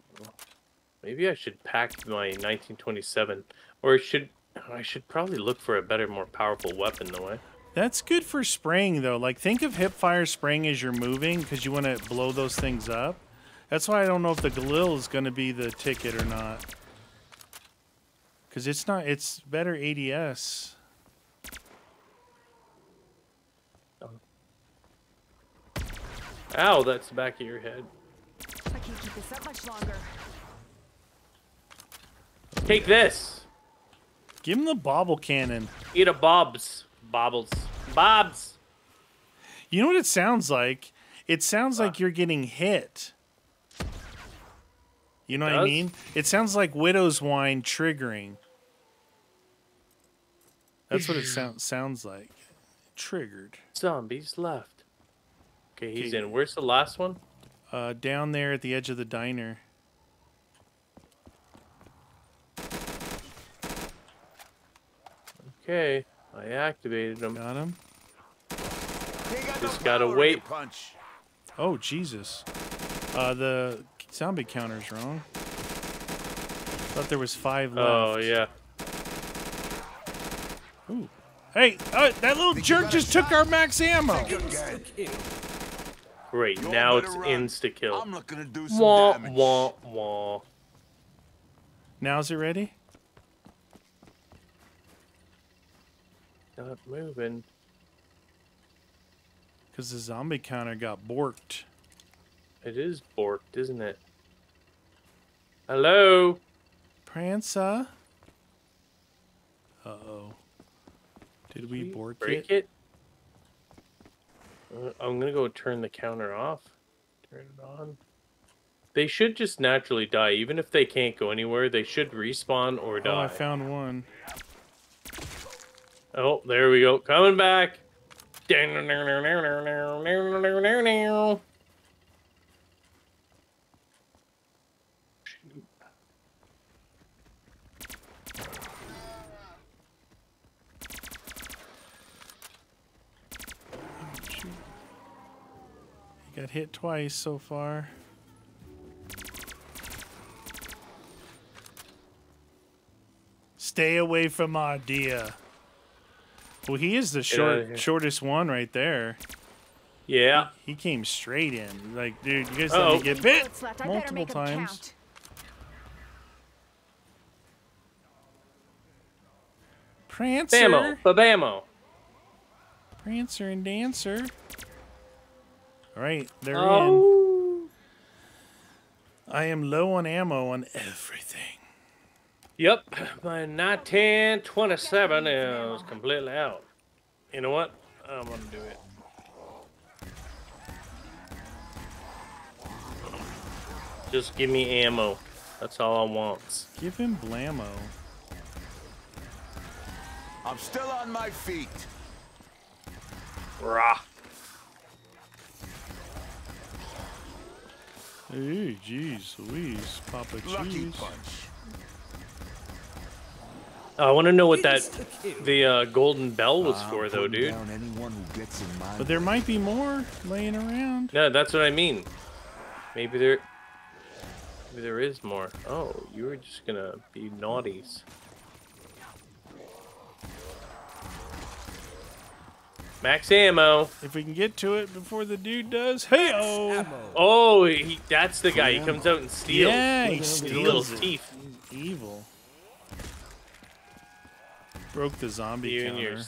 maybe I should pack my 1927. Or should I should probably look for a better, more powerful weapon, though. Eh? That's good for spraying, though. Like, think of hipfire spraying as you're moving, because you want to blow those things up. That's why I don't know if the Galil is going to be the ticket or not. Because it's not. It's better ADS. Oh. Ow, that's the back of your head. I can't keep this up much longer. Take this. Give him the bobble cannon. Eat a bobs. Bobbles. Bobs. You know what it sounds like? It sounds like you're getting hit. You know what I mean? It sounds like Widow's Wine triggering. That's what it sounds sounds like. Triggered. Zombies left. Okay, he's Okay. in. Where's the last one? Uh, down there at the edge of the diner. Okay, I activated him. Got him. Got Just gotta wait. Punch. Oh Jesus. Uh, the zombie counter's wrong. Thought there was five left. Oh yeah. Ooh. Hey, uh, that little Think jerk got a just took our max ammo. Great. You now it's insta kill. I'm looking to do some Wah damage. wah wah. Now's it ready? Not moving. Because the zombie counter got borked. It is borked, isn't it? Hello. Prancer. Uh oh. Did we bork break it? it? Uh, I'm gonna go turn the counter off. Turn it on. They should just naturally die. Even if they can't go anywhere, they should respawn or die. Oh, I found one. Oh, there we go. Coming back. Got hit twice so far. Stay away from Ardea. Well, he is the short, shortest one right there. Yeah. He, he came straight in. Like, dude, you guys let me get bit multiple times. Prancer. Bammo. Babammo. Prancer and Dancer. All right, they're Oh. in. I am low on ammo on everything. Yep. *laughs* My 1927 is completely out. You know what? I'm going to do it. Just give me ammo. That's all I want. Give him blammo. I'm still on my feet. Rah. Hey, jeez, Louise, Papa Lucky Cheese. punch. I want to know what that the uh, golden bell was I'm for, though, dude. Who gets in my But there might be more laying around. No, that's what I mean. Maybe there, maybe there is more. Oh, you were just gonna be naughties. Max ammo. If we can get to it before the dude does, hey oh, Oh, he, that's the guy. He comes out and steals. yeah, he His little steals it. teeth. He's evil. Broke the zombie You counter. your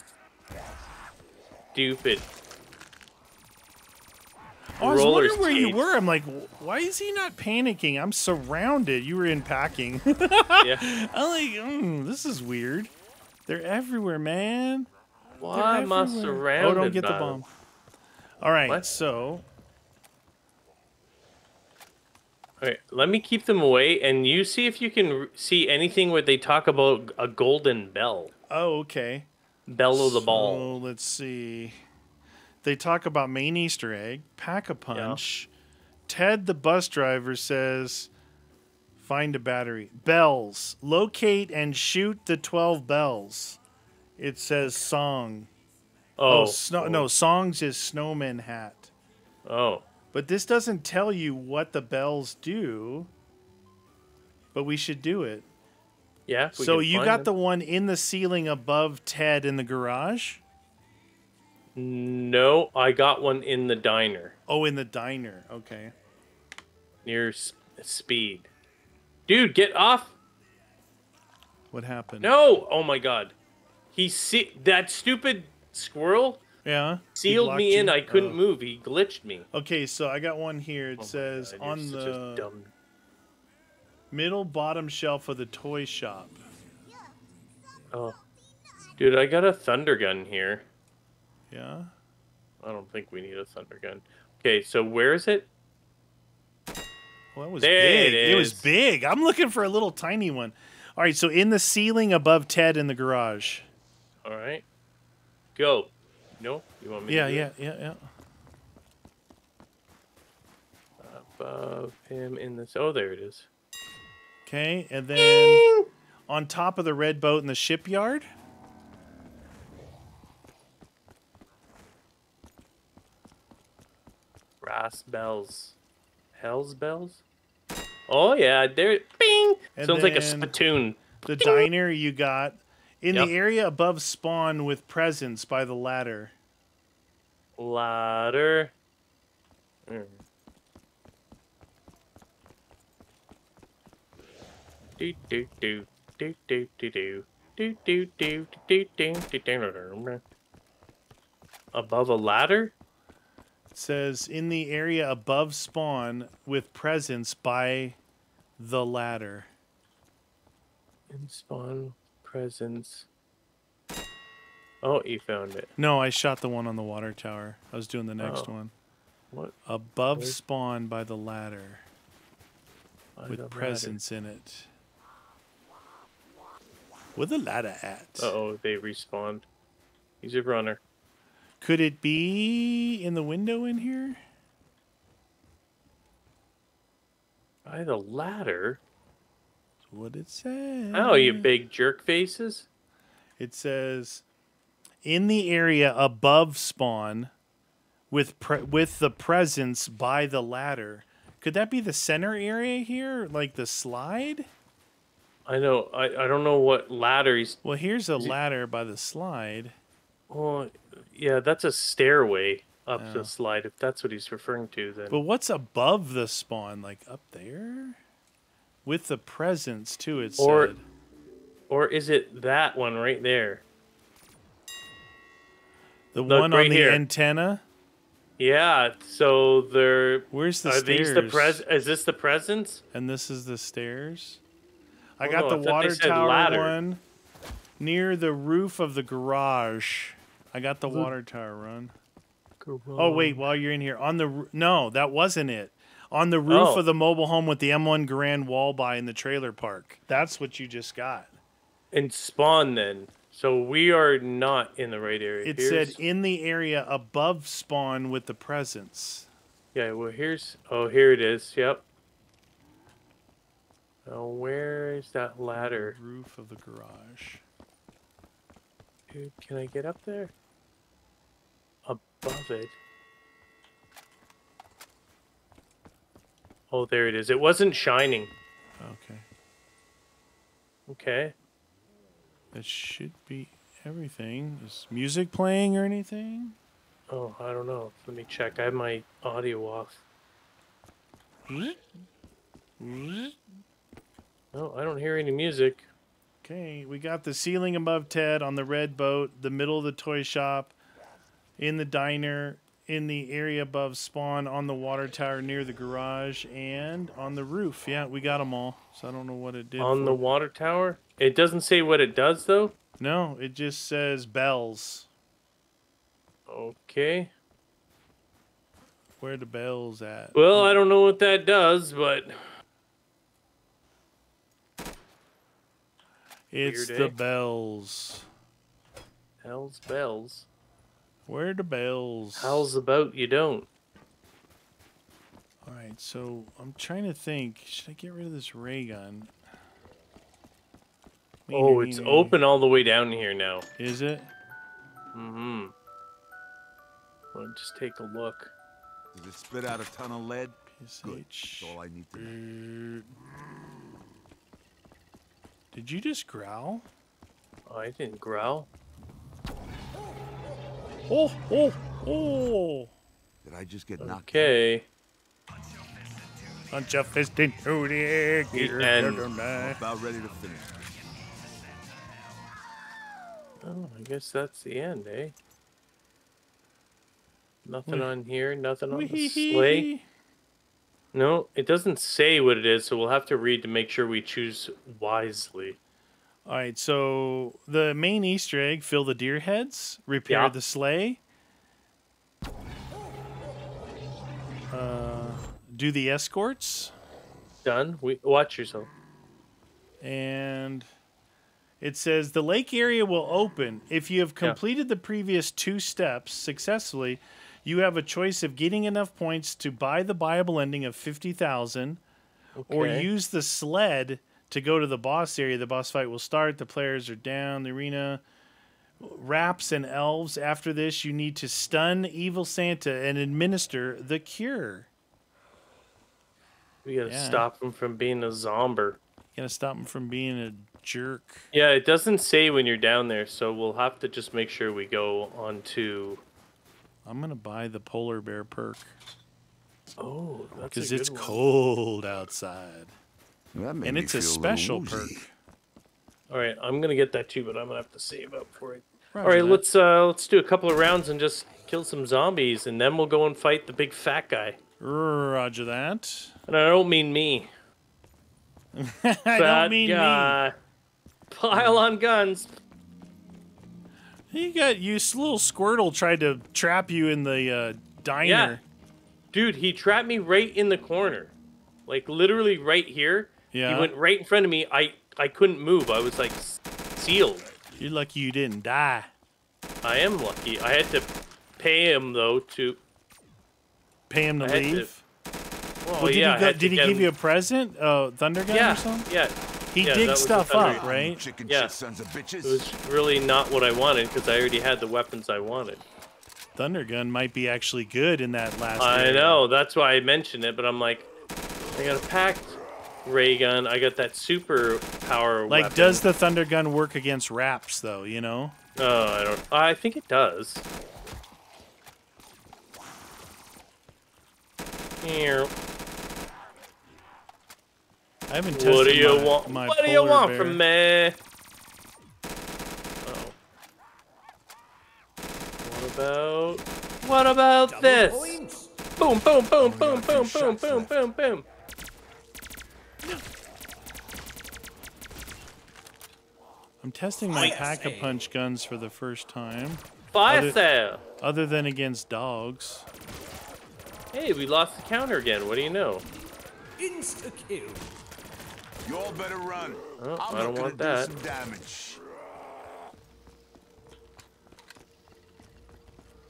stupid. I was roller wondering where you were. I'm like, why is he not panicking? I'm surrounded. You were in packing. *laughs* Yeah. I'm like, mm, this is weird. They're everywhere, man. Why am I everywhere. Oh, surrounded? Oh, don't get the bomb. them? All right, What? so Okay, let me keep them away, and you see if you can r- see anything where they talk about a golden bell. oh, okay. Bellow the ball. So let's see. They talk about main Easter egg, pack a punch. Ted, the bus driver, says, "Find a battery. Bells. Locate and shoot the twelve bells." It says song. Oh, Oh, snow, no, songs is snowman hat. Oh, But this doesn't tell you what the bells do. But we should do it. yeah. So you got the one in the ceiling above Ted in the garage? No, I got one in the diner Oh, in the diner. Okay. near S- Speed. Dude, get off! What happened? No! Oh my god, he see that stupid squirrel Yeah. sealed me in. you? I couldn't Oh. move. He glitched me. Okay, so I got one here. It Oh says God, on the middle bottom shelf of the toy shop. Oh, dude, I got a thunder gun here. Yeah. I don't think we need a thunder gun. Okay, so where is it? Well, that was There big. it It, was big. I'm looking for a little tiny one. All right, so in the ceiling above Ted in the garage. All right, go. No, you want me? Yeah, yeah, it? yeah, yeah. Above him in this. Oh, there it is. Okay, and then on top of the red boat in the shipyard. Brass bells. Hell's bells? Oh, yeah, there. Bing! And Sounds like a spittoon. The diner you got in Yep. the area above spawn with presence by the ladder. Ladder. Mm. Do do do do do do do do do do do do do do Above a ladder? It says in the area above spawn with presence by the ladder. In spawn presence. Oh, you found it. No, I shot the one on the water tower. I was doing the next Oh. one. What? Above Where's- spawn by the ladder. with presents in it. Where the ladder at? Uh oh, they respawned. He's a runner. Could it be in the window in here? By the ladder? What it says. Oh, you big jerk faces. It says in the area above spawn with pre- with the presence by the ladder. Could that be the center area here, like the slide? I know. I, I don't know what ladder he's. Well, here's a ladder by the slide. Oh, yeah, that's a stairway up the slide. If that's what he's referring to, then. But what's above the spawn, like up there, with the presence too? It Or- said. Or is it that one right there? The Look, one right on the here. antenna. Yeah. So there. Where's the Are stairs? these the pres? Is this the presence? And this is the stairs. I Oh, got no, I the thought water tower ladder. one near the roof of the garage. I got the water tower run. Oh wait, while you're in here, on the no, that wasn't it. On the roof Oh. of the mobile home with the M1 Garand Wall by in the trailer park. That's what you just got. And spawn then. So we are not in the right area. It Here's- said in the area above spawn with the presence. Yeah, well, here's. Oh, here it is. Yep. Oh, where is that ladder? Roof of the garage. Dude, can I get up there? Above it. Oh, there it is. It wasn't shining. Okay. Okay. That should be everything. Is music playing or anything? Oh, I don't know. Let me check. I have my audio off. No, I don't hear any music. Okay, we got the ceiling above Ted on the red boat, the middle of the toy shop, in the diner, in the area above spawn, on the water tower near the garage, and on the roof. Yeah, we got them all. So I don't know what it did. On for- the water tower? It doesn't say what it does, though? no, it just says bells. Okay. Where the bells at? Well, I don't know what that does, but it's weird, the eh? bells. hell's bells. Where the bells? How's the boat? you don't? All right, so I'm trying to think. Should I get rid of this ray gun? Oh, it's open all the way down here now. Is it? Mm-hmm. Well, just take a look. Does it spit out a ton of lead? Good. PSH. That's all I need to know. Did you just growl? I didn't growl. Oh, oh, oh! Did I just get knocked Okay. Punch a fist into the air. get her And- the out? About ready to finish. Oh, I guess that's the end, eh? Nothing on here, nothing on the sleigh. No, it doesn't say what it is, so we'll have to read to make sure we choose wisely. All right, so the main Easter egg: fill the deer heads, repair Yeah. the sleigh, uh, do the escorts, Done. We watch yourself. and it says the lake area will open if you have Yeah. completed the previous two steps successfully. You have a choice of getting enough points to buy the buyable ending of fifty thousand, or use the sled to go to the boss area. The boss fight will start. The players are down the arena. Raps and elves. After this, you need to stun evil Santa and administer the cure. We gotta Yeah. stop him from being a zomber. Gotta stop him from being a jerk. Yeah, it doesn't say when you're down there, so we'll have to just make sure we go on to. I'm gonna buy the polar bear perk Oh, that's because it's one. cold outside, and me it's a special little perk. All right, I'm gonna get that too, but I'm gonna have to save up for it. Roger All right, that. let's uh let's do a couple of rounds and just kill some zombies, and then we'll go and fight the big fat guy. Roger that. And I don't mean me. *laughs* I Fat don't mean guy. Pile on guns. me. You got you little Squirtle tried to trap you in the uh, diner. Yeah. Dude, he trapped me right in the corner. Like literally right here. Yeah. He went right in front of me. I I couldn't move. I was like sealed. You're lucky you didn't die. I am lucky. I had to pay him though to. Pay him to I had to- leave. Well, Well, did yeah, he, go, did he give him- you a present? Uh, thunder gun Yeah, or something? yeah. He yeah, that digs stuff up, right? Chicken Yeah. shit sons of bitches. It was really not what I wanted because I already had the weapons I wanted. Thunder gun might be actually good in that last. I area. know. That's why I mentioned it, but I'm like, I got a packed ray gun. I got that super power. Like, weapon. does the thunder gun work against raps though? You know. Oh, I don't. I think it does. Here. I haven't tested What do you my, want? my What do you want bear. from me? Oh. What about? What about Double this? points. Boom! Boom! Boom! Oh, Only Boom! Boom! Boom! Boom! left. Boom! Boom! I'm testing my pack-a-punch guns for the first time, Fire Other- sale. other than against dogs. Hey, we lost the counter again. What do you know? Insta kill. You all better run. Oh, I'm I don't looking want to that. do some damage.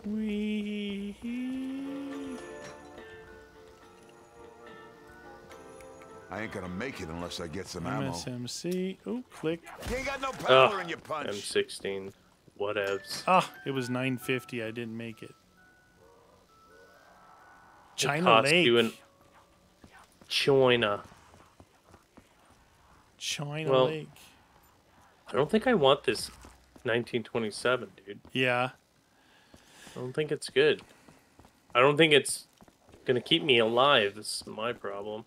Wee. I ain't gonna make it unless I get some ammo. MSMC. Oh, click. You ain't got no power Ugh, in your punch. M16. Whatevs. Ah, it was 950. I didn't make it. China cost Lake. you an- China. China Well- Lake. I don't think I want this 1927, dude. Yeah. I don't think it's good. I don't think it's gonna keep me alive. This is my problem.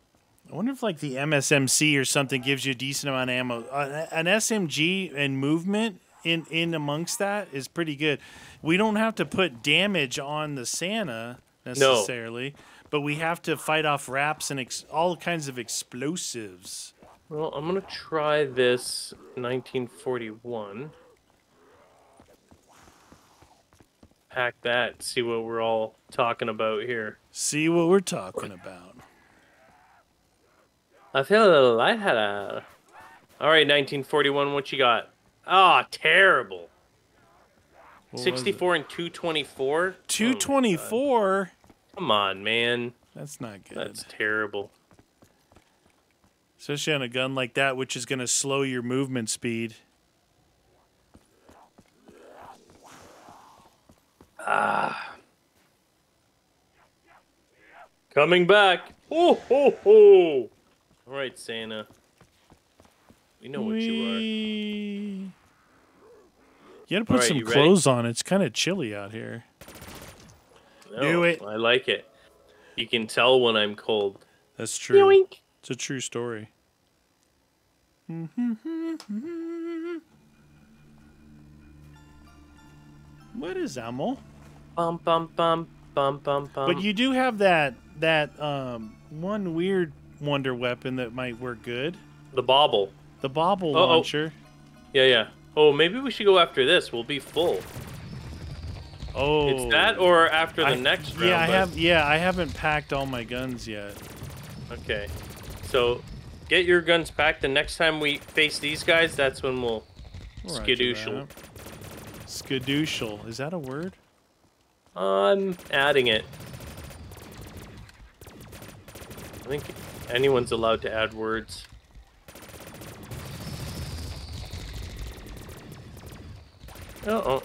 I wonder if like the MSMC or something gives you a decent amount of ammo. Uh, an SMG and movement in in amongst that is pretty good. We don't have to put damage on the Santa necessarily, but we have to fight off raps and ex- all kinds of explosives. Well, I'm gonna try this 1941. Pack that. See what we're all talking about here. See what we're talking about. I feel a little lightheaded. All right, 1941. What you got? Ah, terrible. What 64 and 224. 224. Come on, man. That's not good. That's terrible. Especially on a gun like that, which is going to slow your movement speed. Ah. Coming back. Ho ho ho. All right, Santa. We know what you are. You gotta put Alright, some you ready? clothes on. It's kind of chilly out here. No, Do it. I like it. You can tell when I'm cold. That's true. Yoink. It's a true story. *laughs* What is ammo? Bum bum bum bum bum bum. But you do have that that um, one weird wonder weapon that might work good. the bobble. The bobble Uh-oh. launcher. Yeah, yeah. Oh, maybe we should go after this. We'll be full. Oh, It's that or after the I- next round. Yeah, I but- have. Yeah, I haven't packed all my guns yet. Okay. So, get your guns back. The next time we face these guys, that's when we'll skadooshel. Skadooshel. Is that a word? I'm adding it. I think anyone's allowed to add words. Uh oh.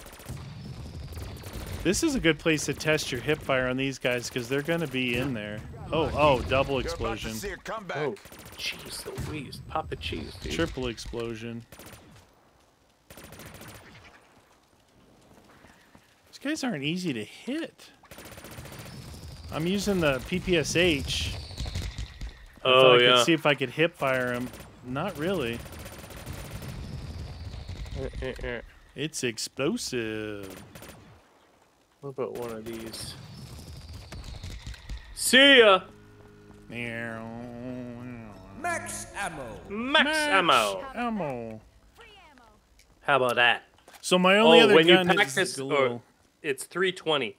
This is a good place to test your hip fire on these guys because they're going to be in there. Oh, oh, double You're about to explosion. see a comeback. Oh, jeez Louise. Papa cheese, dude. Triple explosion. These guys aren't easy to hit. I'm using the PPSH. I Oh, I yeah. could see if I could hip fire him. Not really. It's explosive. What about one of these? See ya! Max ammo. Max, ammo. Ammo. Ammo. How about that? So my only oh, other when you gun is practice, the or it's 320.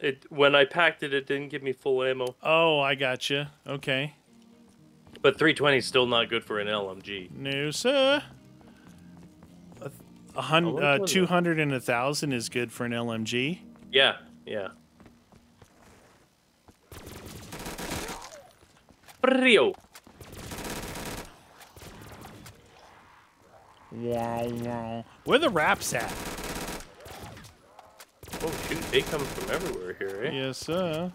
It when I packed it, it didn't give me full ammo. Oh, I got you. Okay. But 320 is still not good for an LMG. No, sir. A, a hundred, uh, 200 and a thousand is good for an LMG. Yeah, yeah. Brio. Wow, wow. Where the raps at? Oh shoot, they come from everywhere here, eh? Yes, sir.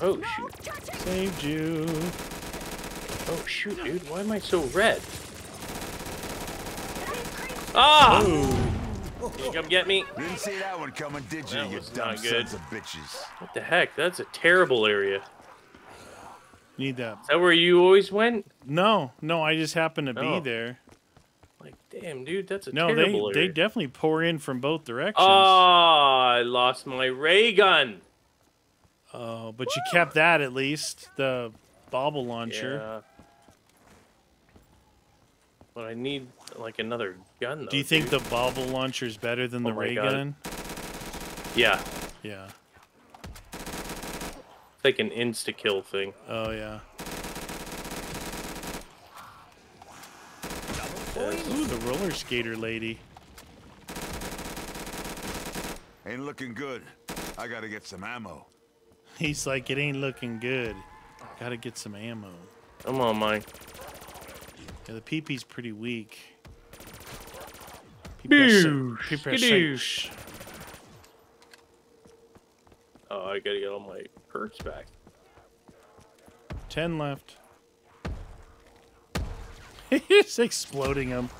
Oh shoot. Saved you. Oh shoot, dude. Why am I so red? Ah! You come get me? Didn't see that one coming, did you, you dumb sons of bitches? What the heck? That's a terrible area. Need that. Is that where you always went? No, no, I just happened to Oh. be there. Damn, dude, that's a No, they terrible they area. definitely pour in from both directions. Ah, I lost my ray gun. Oh, but you kept that at least, the bobble launcher. Yeah. But I need like another gun though. Do you think dude. the bobble launcher is better than the Oh my ray God. gun? Yeah, Yeah. it's like an insta kill thing. Oh yeah. Ooh, the roller skater lady. Ain't looking good. I gotta get some ammo. He's like, it ain't looking good. Gotta get some ammo. Come on, Mike. Yeah, the peepee's pretty weak. Peepee- Boosh. Oh, I gotta get all my perks back. Ten left. *laughs* He's exploding him.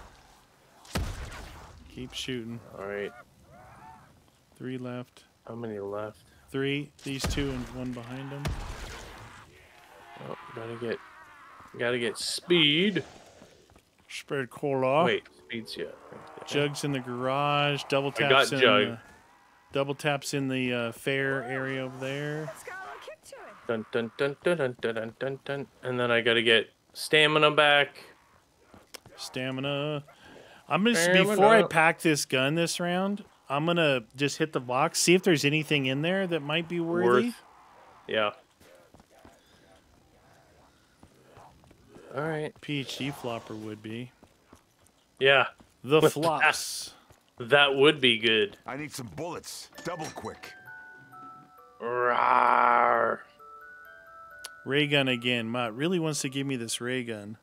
Keep shooting. All right. Three left. How many left? Three. These two and one behind them. Oh, gotta get, gotta get speed. Spread cool off. Wait, speed's yet? Jugs in the garage. Double taps in jug. the. Double taps in the uh, fair area over there. Dun dun dun dun dun dun dun dun. And then I gotta get stamina back. Stamina. I'm gonna Stamina. before I pack this gun this round. I'm gonna just hit the box, see if there's anything in there that might be worthy. Worth. Yeah. All right. PhD flopper would be Yeah, the *laughs* With flops. that would be good. I need some bullets. Double quick. Rawr. Ray gun again. Mott really wants to give me this ray gun.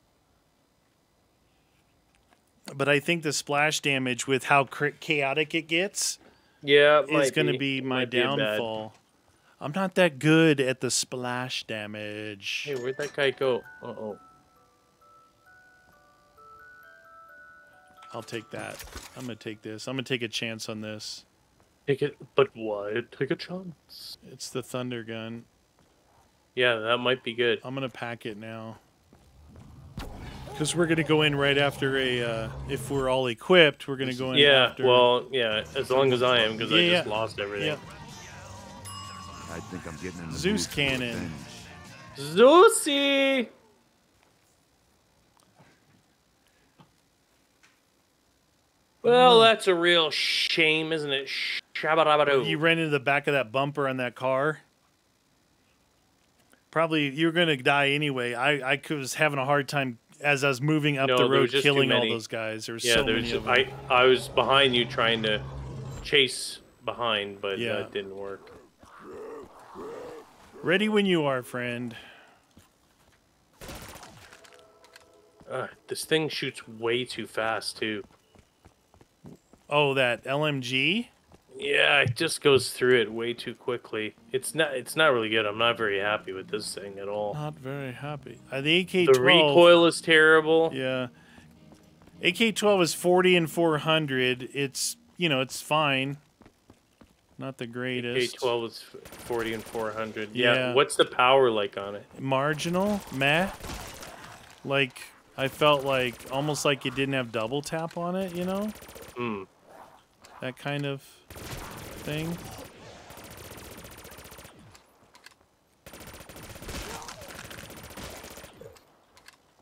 But I think the splash damage with how chaotic it gets Yeah, it is going to be my be downfall. I'm not that good at the splash damage. Hey, where'd that guy go? Uh oh. I'll take that. I'm going to take this. I'm going to take a chance on this. Take it, but why take a chance? It's the thunder gun. Yeah, that might be good. I'm going to pack it now. Because we're going to go in right after a. Uh, if we're all equipped, we're going to go in Yeah, after. well, yeah, as long as I am, because I Yeah, just yeah. lost everything. Yep. I think I'm getting in the Zeus cannon. revenge. Zeusy! Well, that's a real shame, isn't it? Shabba You ran into the back of that bumper on that car. Probably you were going to die anyway. I, I was having a hard time as I was moving up No, the road, was killing all those guys. There was Yeah, so there's many just, of them. I I was behind you trying to chase behind, but Yeah. that didn't work. Ready when you are, friend. Uh, this thing shoots way too fast too. Oh, that LMG. Yeah, it just goes through it way too quickly. It's not it's not really good. I'm not very happy with this thing at all. Not very happy. Uh, the AK-12. The recoil is terrible. Yeah. AK-12 is 40 and 400. It's you know it's fine. Not the greatest. AK-12 is 40 and 400. Yeah. Yeah. What's the power like on it? Marginal, meh. Like I felt like almost like it didn't have double tap on it. You know. Hmm. that kind of thing.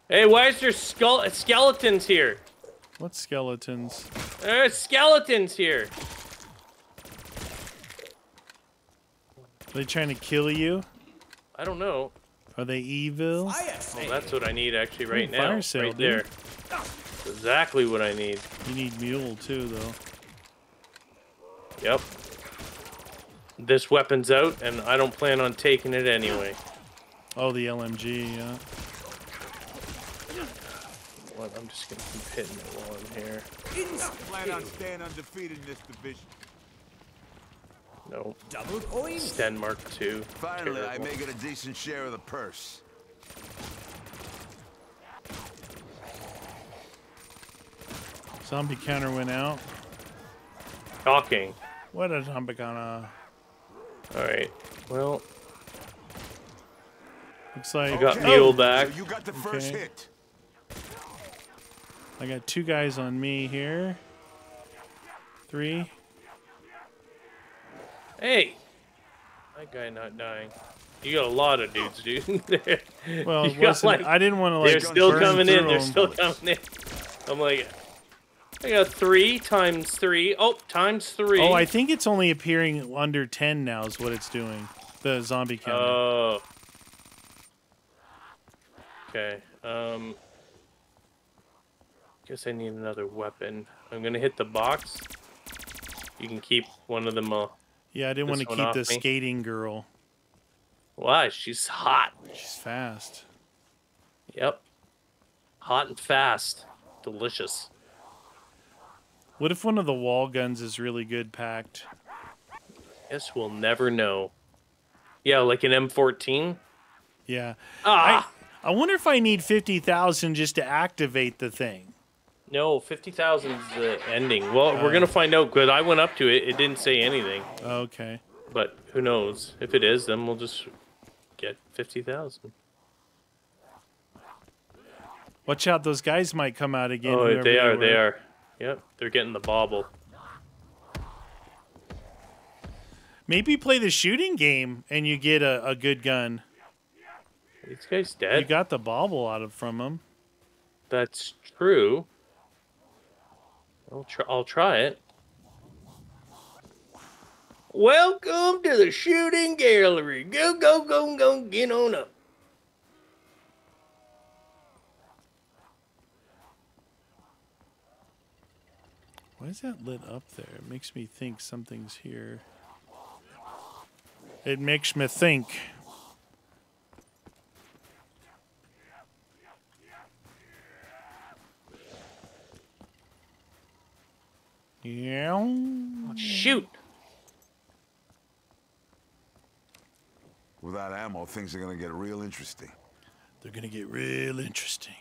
Hey, why is there skull skeletons here? What skeletons? There's skeletons here. Are they trying to kill you? I don't know. Are they evil? Well, that's what I need actually right Ooh, now. fire sale, right dude. there. That's exactly what I need. You need mule too, though. Yep. This weapon's out, and I don't plan on taking it anyway. Oh, the LMG, yeah. What? I'm just gonna keep hitting it while I'm here. Plan on staying undefeated in this division. No. Double points. Sten Mark II. Finally, I may get a decent share of the purse. Zombie counter went out. Talking. What a zombie. Alright. Well, Looks like I got Okay. Mule oh, back. So you got the first Okay. hit. I got two guys on me here. Three. Hey! That guy not dying. You got a lot of dudes, dude. *laughs* Well, You got, like- I didn't want to like. They're still coming in. They're still coming in. I'm like, I got three times three. Oh, times three. Oh, I think it's only appearing under ten now. Is what it's doing. The zombie counter. Oh. Okay. Um. Guess I need another weapon. I'm gonna hit the box. You can keep one of them. Uh, yeah, I didn't want to keep the me. skating girl. why? She's hot. She's fast. Yep. Hot and fast. Delicious. What if one of the wall guns is really good packed? Guess we'll never know. Yeah, like an M14. Yeah. Ah. I wonder if I need fifty thousand just to activate the thing. No, fifty thousand is the ending. Well, we're gonna find out. because I went up to it. It didn't say anything. Okay. But who knows? If it is, then we'll just get fifty thousand. Watch out, those guys might come out again. Oh, they are. They were. are. Yep, they're getting the bobble. Maybe play the shooting game and you get a, a good gun. These guys dead. You got the bobble out of from them. That's true. I'll try. I'll try it. Welcome to the shooting gallery. Go, go, go, go, get on up. Why is that lit up there? It makes me think something's here. It makes me think. Yeah. Shoot. Without ammo, things are gonna get real interesting. They're gonna get real interesting.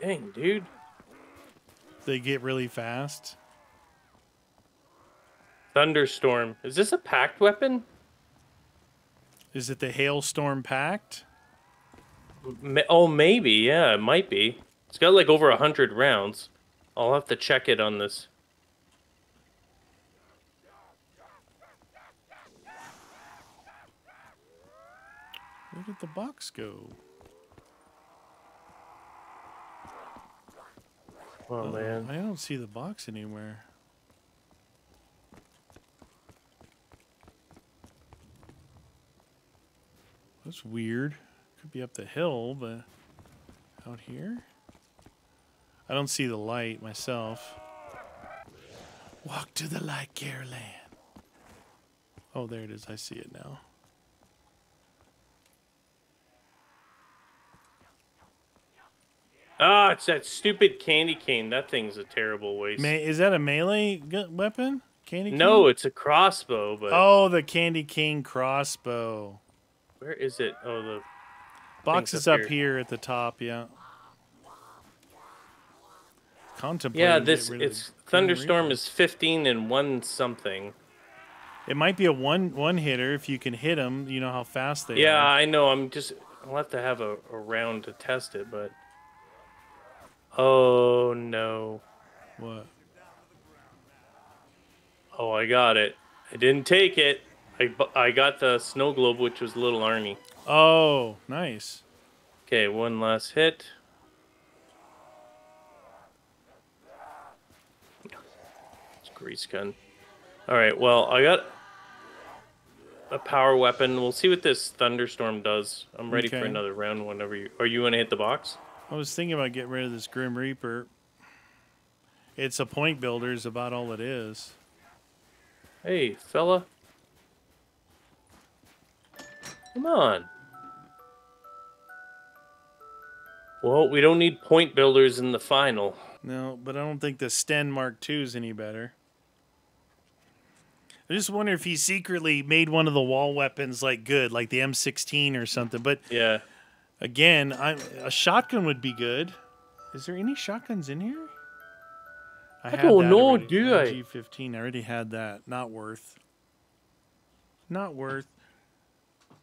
Dang, dude. They get really fast. Thunderstorm. Is this a packed weapon? Is it the hailstorm pact? Ma- Oh, maybe. Yeah, it might be. It's got like over a hundred rounds. I'll have to check it on this. Where did the box go? Oh man. I don't see the box anywhere. That's weird. Could be up the hill, but out here? I don't see the light myself. Walk to the light, Caroline. Oh, there it is. I see it now. Ah, it's that stupid candy cane. That thing's a terrible waste. Me- is that a melee weapon? Candy cane? no, it's a crossbow, but Oh, the candy cane crossbow. where is it? Oh, the Box is up up here. at the top, yeah. Contemplate. yeah. This it's thunderstorm is fifteen and one something. It might be a one one hitter if you can hit them. You know how fast they Yeah, are. I know. I'm just. I'll have to have a, a round to test it, but. Oh no. What? Oh, I got it. I didn't take it. I, I got the snow globe, which was Little Arnie. Oh, nice. Okay, one last hit. It's grease gun. All right, well, I got a power weapon. We'll see what this thunderstorm does. I'm ready okay. for another round whenever you... Are you going to hit the box? I was thinking about getting rid of this Grim Reaper. It's a point builder, is about all it is. Hey, fella. Come on. Well, we don't need point builders in the final. No, but I don't think the Sten Mark II is any better. I just wonder if he secretly made one of the wall weapons like good, like the M16 or something. But Yeah. Again, I, a shotgun would be good. Is there any shotguns in here? I, had don't that know, already. do I? G15. I already had that. Not worth. Not worth.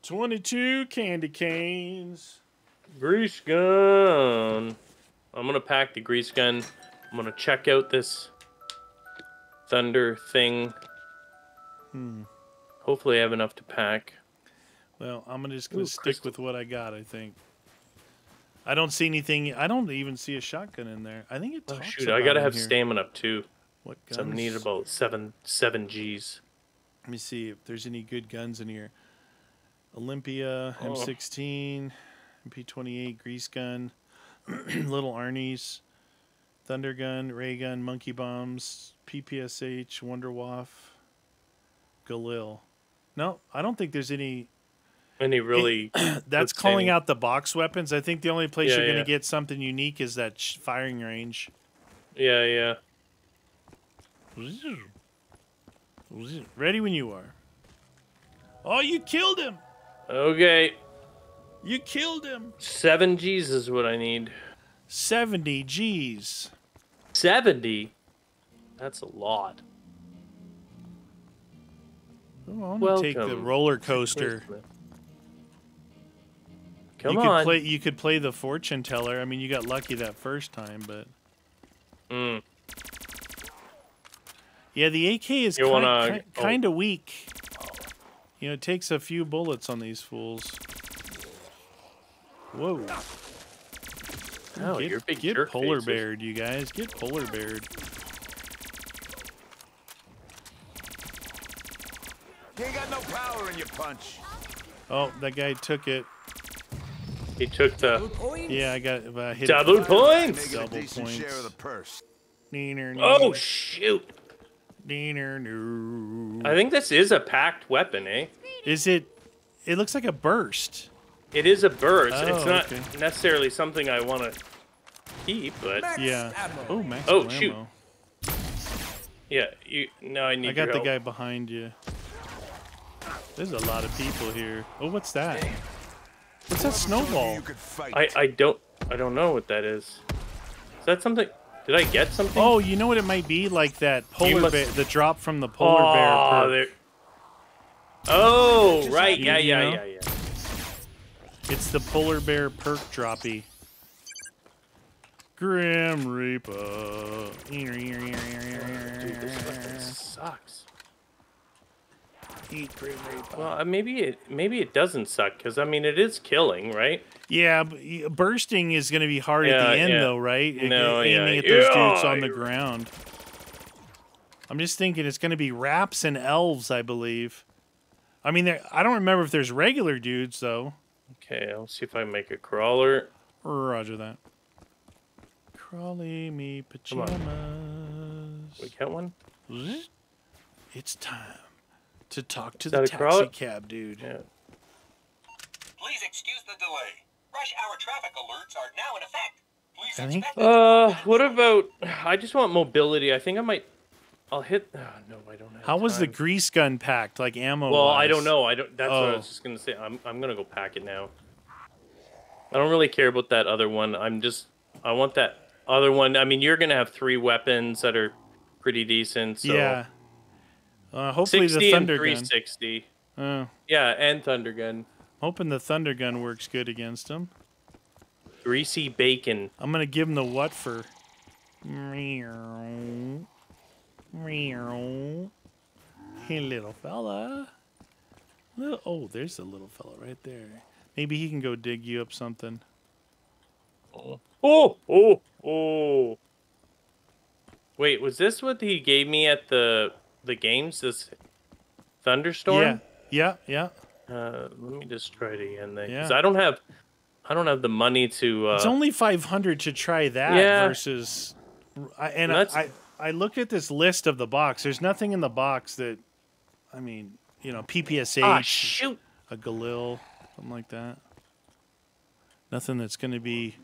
22 candy canes. Grease gun. I'm gonna pack the grease gun. I'm gonna check out this thunder thing. Hmm. Hopefully, I have enough to pack. Well, I'm gonna just gonna Ooh, stick crystal. with what I got. I think. I don't see anything. I don't even see a shotgun in there. I think it Oh talks shoot! I gotta have here. stamina too. What So I guns? need about seven seven G's. Let me see if there's any good guns in here. Olympia, Oh. M16, MP28, grease gun, *clears throat* little Arnie's, thunder gun, ray gun, monkey bombs, PPSH, Wunderwaffe, Galil. No, I don't think there's any. Any really? *clears throat* That's calling out the box weapons. I think the only place Yeah, you're going yeah. to get something unique is that sh- firing range. Yeah, yeah. Ready when you are. Oh, you killed him! Okay, You killed him! seven G's is what I need. 70 G's. Seventy. That's a lot. Oh, I want to take the roller coaster. Come you on. could play. You could play the fortune teller. I mean, you got lucky that first time, but Mm. yeah, the AK is You kind, wanna- kind of weak. You know, it takes a few bullets on these fools. Whoa! Oh, get you're a big get polar faces. beared, you guys. Get polar beared. You ain't got no power in your punch. Oh, that guy took it. He took the Points. Yeah, I got uh, hit. double it. points. Make it a Double decent share of the purse. Neener, Oh shoot! neener, no. I think this is a packed weapon, eh? Is it? It looks like a burst. It is a burst. Oh, it's not okay. necessarily something I want to keep, but Max Yeah. ammo. Oh, max Oh, ammo. shoot. yeah, you. No, I need. I got your the help. guy behind you. There's a lot of people here. Oh, what's that? What's that snowball? You could fight. I I don't I don't know what that is. Is that something? Did I get something? Oh, you know what it might be? Like that polar must- bear, the drop from the polar oh, bear. perk. there. Oh, right. You- Yeah, you yeah, know? yeah, yeah. It's the polar bear perk droppy. Grim Reaper. Dude, this weapon sucks. Eat Grim Reaper. Well, uh, maybe it maybe it doesn't suck because I mean it is killing, right? Yeah, but bursting is going to be hard at the end, yeah. though, right? It- No, aiming yeah. at those Yeah, dudes on the ground. I'm just thinking it's going to be raps and elves, I believe. I mean, there, I don't remember if there's regular dudes though. Okay, I'll see if I make a crawler. Roger that. Crawly me pajamas. We get one. It's time to talk to the that taxi crawler? cab dude. Yeah. Please excuse the delay. Rush hour traffic alerts are now in effect. Please I expect Uh, what about? I just want mobility. I think I might. I'll hit. Oh, no, I don't have. How was the grease gun packed, like ammo? Well, I don't know. I don't. That's what I Oh. was just gonna say. I'm. I'm gonna go pack it now. I don't really care about that other one. I'm just. I want that other one. I mean, you're gonna have three weapons that are pretty decent. So Yeah. Uh, hopefully 60 the thunder and gun. 360. Uh, Yeah, and thunder gun. hoping the thunder gun works good against him. Greasy bacon. I'm gonna give him the what for. Meow. Meow. Hey, little fella. Little, oh, there's a little fella right there. Maybe he can go dig you up something. Oh, oh, oh. Wait, was this what he gave me at the the games? This thunderstorm? Yeah, yeah, yeah. Uh, let me just try it again. Because yeah. I don't have, I don't have the money to. Uh, it's only five hundred to try that yeah. versus, I, and I, I I look at this list of the box. There's nothing in the box that, I mean, you know, PPSH, ah, shoot. a Galil, something like that. Nothing that's going to be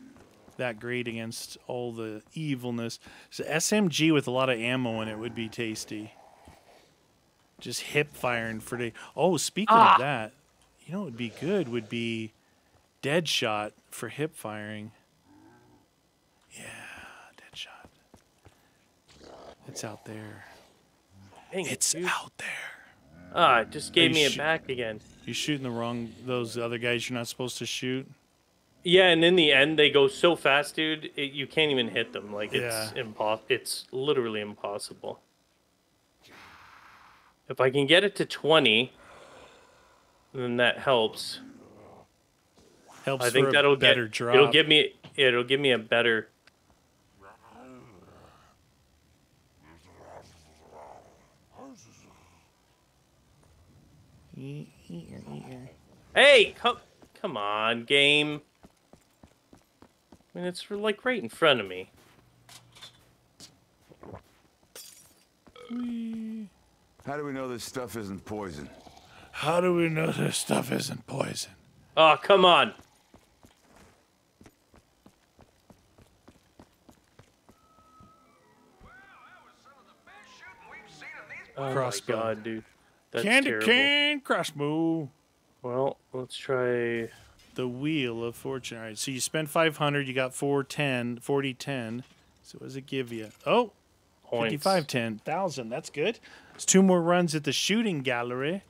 that great against all the evilness. So SMG with a lot of ammo in it would be tasty. Just hip firing for day. Oh, speaking ah. of that, you know what would be good would be Deadshot for hip firing. Yeah, Deadshot. It's out there. Dang it's it, out there. Ah, it just gave me it back again. You're shooting the wrong those other guys you're not supposed to shoot. Yeah, and in the end, they go so fast, dude. It, you can't even hit them. Like it's Yeah. impo- It's literally impossible. If I can get it to twenty, then that helps. Helps I think that'll better get. drop. It'll give me. It'll give me a better. Hey, come, come on, game. I mean, it's like right in front of me. How do we know this stuff isn't poison? How do we know this stuff isn't poison? Oh, come on. Oh Crossbow. my god, dude. That's Candy terrible. cane crossbow. Well, let's try The wheel of fortune. All right, so you spent 500, you got 410, 40 10. So what does it give you? Oh, points. 55 10. 1000. That's good. It's two more runs at the shooting gallery.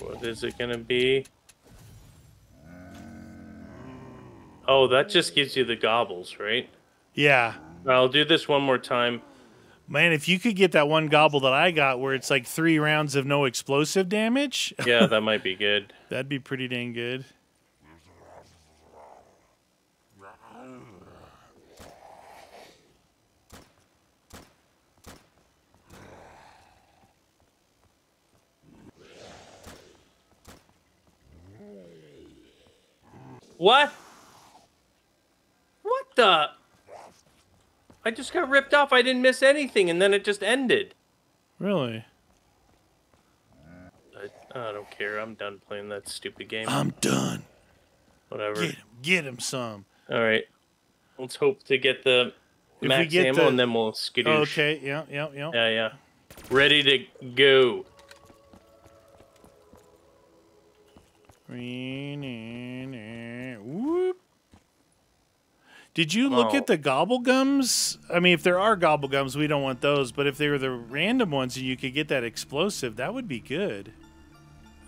What is it gonna be? Oh, that just gives you the gobbles, right? Yeah. I'll do this one more time. Man, if you could get that one gobble that I got where it's like three rounds of no explosive damage, Yeah, *laughs* that might be good. that'd be pretty dang good. What? What the? I just got ripped off. I didn't miss anything, and then it just ended. Really? I, I don't care. I'm done playing that stupid game. I'm done. Whatever. Get him. Get him some. All right. Let's hope to get the If max get ammo, the- and then we'll skadoosh. Okay, yeah, yeah, yeah. Yeah, yeah. Ready to go. Whoop. Did you look Oh. at the gobble gums? I mean, if there are gobble gums, we don't want those. But if they were the random ones and you could get that explosive, that would be good.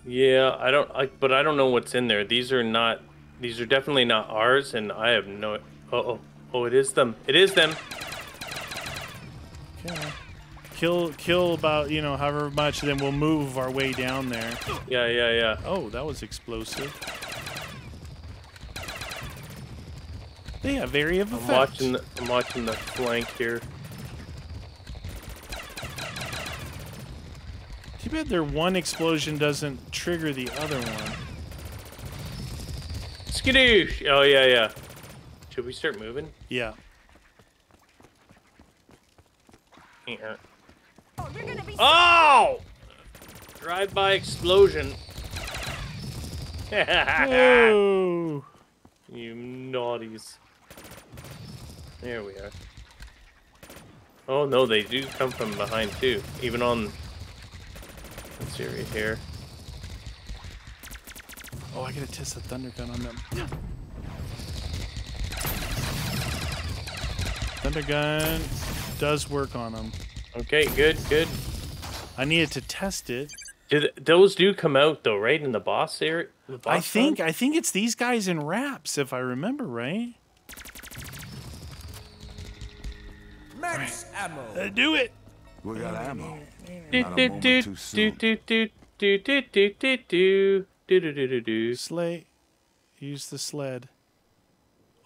Yeah, I don't. I, but I don't know what's in there. These are not. These are definitely not ours, and I have no. Oh, oh, oh! It is them. It is them. Okay. Kill, kill about you know however much, then we'll move our way down there. Yeah, yeah, yeah. Oh, that was explosive. They have area of I'm watching. The, I'm watching the flank here. Too bad their one explosion doesn't trigger the other one. Skadoosh! Oh yeah, yeah. Should we start moving? Yeah. Yeah. Oh, you're gonna be Oh! Drive-by explosion. *laughs* Whoa! You naughties. There we are. Oh no, they do come from behind too. Even on Let's see right here. Oh, I gotta test the thunder gun on them. Thunder gun does work on them. Okay, good, good. I needed to test it. Did those do come out though, right in the boss area? The boss I think? I think it's these guys in raps, if I remember right. Ammo. Uh, do it. We got ammo. Do, Not a do, do, too do, soon. do, do, do, do, do, do, do, do, do, do, do, do. Sleigh. Use the sled.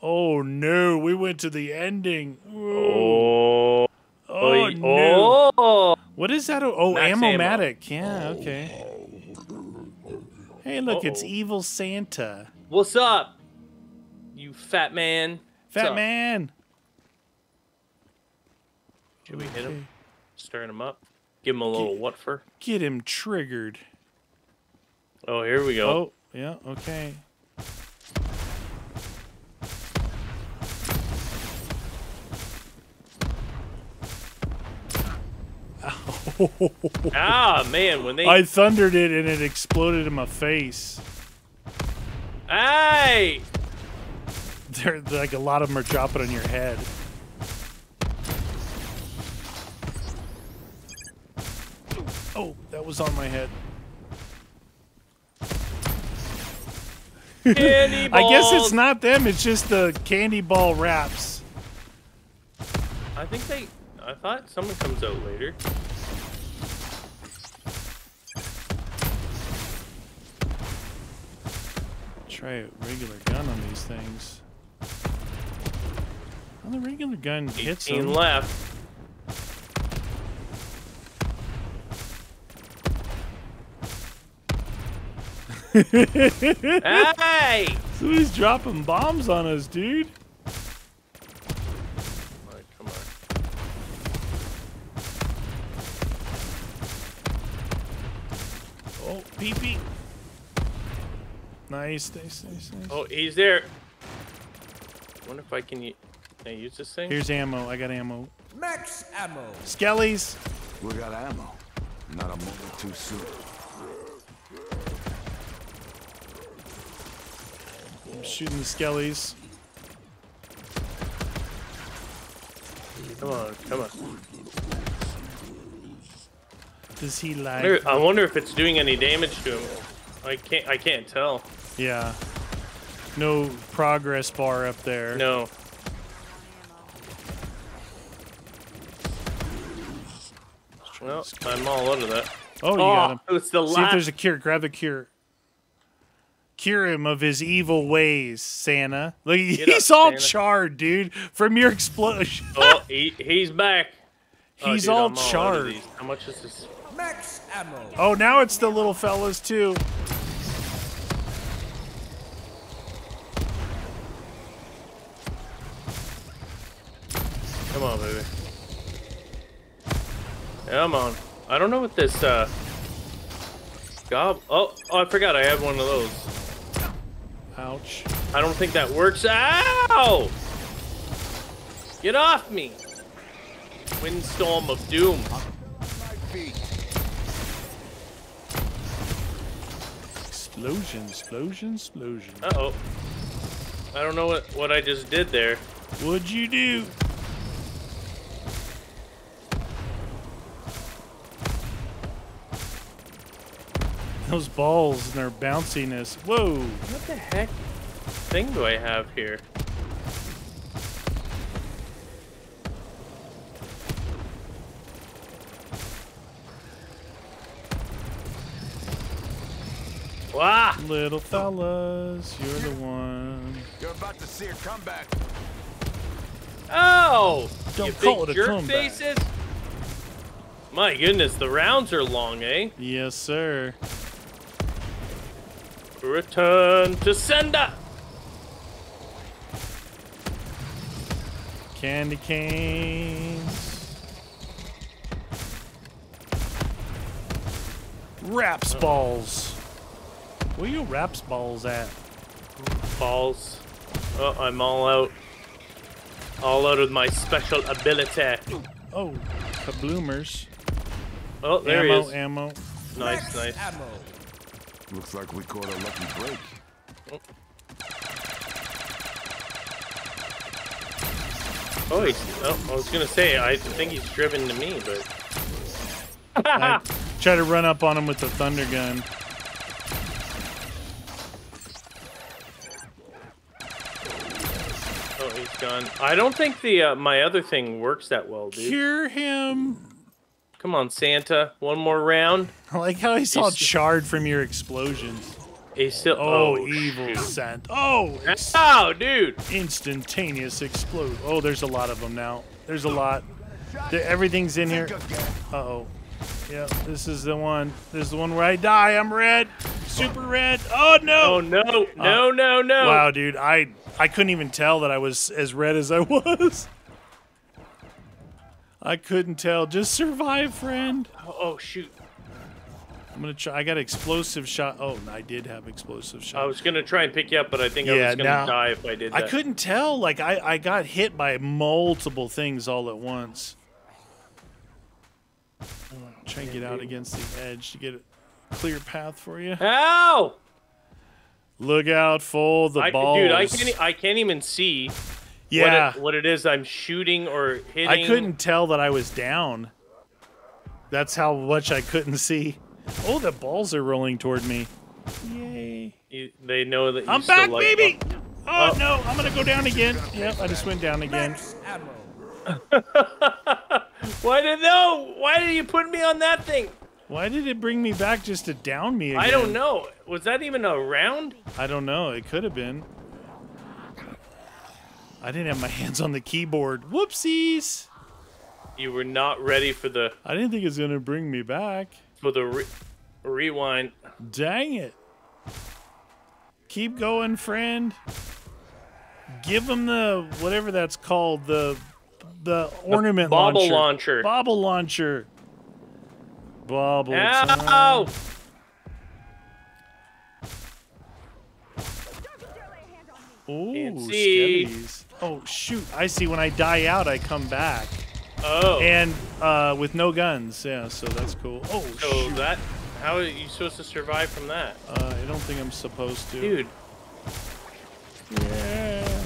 Oh no, we went to the ending. Oh. Oh, no. Oh. What is that? Oh, Max Ammo-matic. Yeah, okay. Hey, look, it's Uh-oh. Evil Santa. What's up? You fat man. What's Fat up? man. Should we hit him? Stirring him up? Give him a little what for? Get him triggered. Oh, here we go. Oh, yeah, okay. *laughs* Ah, man, when they. I thundered it and it exploded in my face. Hey! There, like a lot of them are dropping on your head. Oh, that was on my head. Candy *laughs* I guess it's not them. It's just the candy ball wraps. I think they. I thought someone comes out later. Try a regular gun on these things. Well, the regular gun hits 18 them. left. Hey! Somebody's dropping bombs on us, dude. Alright, come on. Oh, pee pee. Nice, nice, nice, nice. Oh, he's there. wonder if I can, can I use this thing? Here's ammo. I got ammo. Max ammo. Skellies. We got ammo. Not a moment too soon. I'm shooting the skellies. Come on, come on. Does he I wonder, I wonder if it's doing any damage to him. I can't. I can't tell. Yeah. No progress bar up there. No. Well, I'm all out of that. Oh, you oh, got him. it was the See if there's a cure. Grab the cure. Cure him of his evil ways, Santa. Look, Get he's up, all Santa. charred, dude, from your explosion. Oh, he, he's back. *laughs* Oh, He's dude, all I'm charred. these. How much is this? Max ammo. Oh, now it's the little fellas too. Come on, baby. Come on. I don't know what this, uh... Gob... Oh, oh, I forgot I have one of those. Ouch. I don't think that works. Ow! Get off me! Windstorm of Doom. Explosion, explosion, explosion. Uh-oh. I don't know what, what I just did there. What'd you do? Those balls and their bounciness. Whoa. What the heck thing do I have here? Wow! Little fellas, you're the one. You're about to see a comeback. Oh! Don't you call big it a jerk comeback. faces! My goodness, the rounds are long, eh? Yes, sir. Return to sender! Candy canes. Raps oh. balls. Where you raps balls at? Balls. Oh, I'm all out. All out of my special ability. Oh, kabloomers. Oh, there ammo, he is. ammo. ammo. Nice, nice. ammo. Looks like we caught a lucky break. Oh, he's, oh, I was gonna say, I think he's driven to me, but I *laughs* try to run up on him with the thunder gun. oh, he's gone. I don't think the uh, my other thing works that well, dude. Cure him. Come on, Santa, one more round. I like how he's all charred from your explosions. He's still. Oh, Oh, evil scent. Oh, Oh, dude. instantaneous explode. Oh, there's a lot of them now. There's a lot. There- everything's in here. Uh oh. Yeah, this is the one. This is the one where I die. I'm red. Super red. Oh no. Oh no, no, no, no. Wow, dude. I I couldn't even tell that I was as red as I *laughs* was. I couldn't tell. Just survive, friend. Oh, oh, shoot. I'm gonna try. I got explosive shot. Oh, I did have explosive shot. I was gonna try and pick you up, but I think I was gonna now- die if I did I couldn't tell. Like I, I got hit by multiple things all at once. Try and get out against the edge to get a clear path for you. Ow! Look out for the I, balls. dude, I can't. I can't even see yeah, what, it, what it is I'm shooting or hitting. I couldn't tell that I was down. That's how much I couldn't see. Oh, the balls are rolling toward me. Yay! You, they know that. You I'm still back, like baby. them. Oh, Oh. no, I'm gonna go down again. Yep, I just went down again. Ammo. *laughs* Why did no? Why did you put me on that thing? Why did it bring me back just to down me again? I don't know. Was that even a round? I don't know. It could have been. I didn't have my *laughs* hands on the keyboard. Whoopsies! You were not ready for the I didn't think it was gonna bring me back. for the re- rewind. Dang it! Keep going, friend. Give him the whatever that's called the the ornament bauble launcher. launcher. Bobble launcher. Bobble. time. Ow! Ooh, Can't see. sketties. Oh shoot! I see. When I die out, I come back. Oh, and uh, with no guns. Yeah, so that's cool. Oh, so shoot. that how are you supposed to survive from that, Uh, I don't think I'm supposed to. dude? Yeah.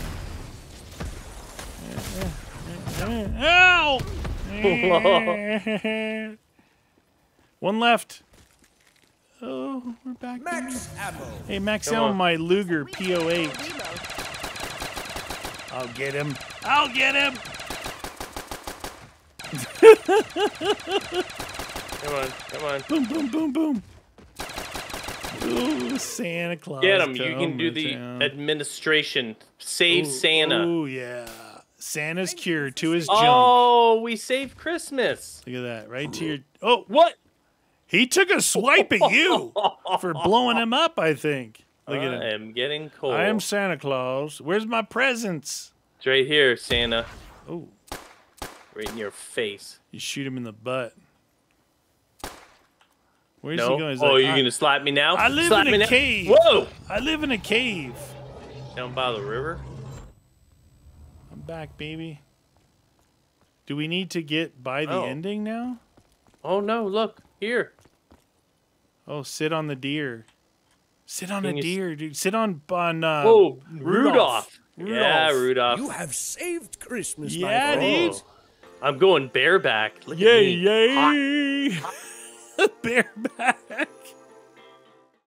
Ow! One left. Oh, we're back. there. Max ammo. Hey, max Come out on. my Luger P08. I'll get him. I'll get him. Come on, come on. Boom, boom, boom, boom. Ooh, Santa Claus. Get him. You can do the down. administration. Save Ooh, Santa. Oh yeah, Santa's cure to his junk. Oh, we saved Christmas. Look at that, right to your. Oh, What? he took a swipe at you *laughs* for blowing him up. I think. Look at I am getting cold. I am Santa Claus. Where's my presents? It's right here, Santa. Oh, Right in your face. you shoot him in the butt. Where's No. he going? He's oh, like, you're gonna slap me now? I live slap in a now? cave. Whoa! I live in a cave. Down by the river. I'm back, baby. Do we need to get by the Oh. ending now? Oh no! Look here. Oh, sit on the deer. Sit on Can a you s- deer, dude. Sit on on. Uh, Whoa, Rudolph. Rudolph. Yeah, Rudolph. Rudolph. You have saved Christmas, my Yeah, friend. dude. Oh. I'm going bareback. Look Yay, at me. Yay! *laughs* Bareback.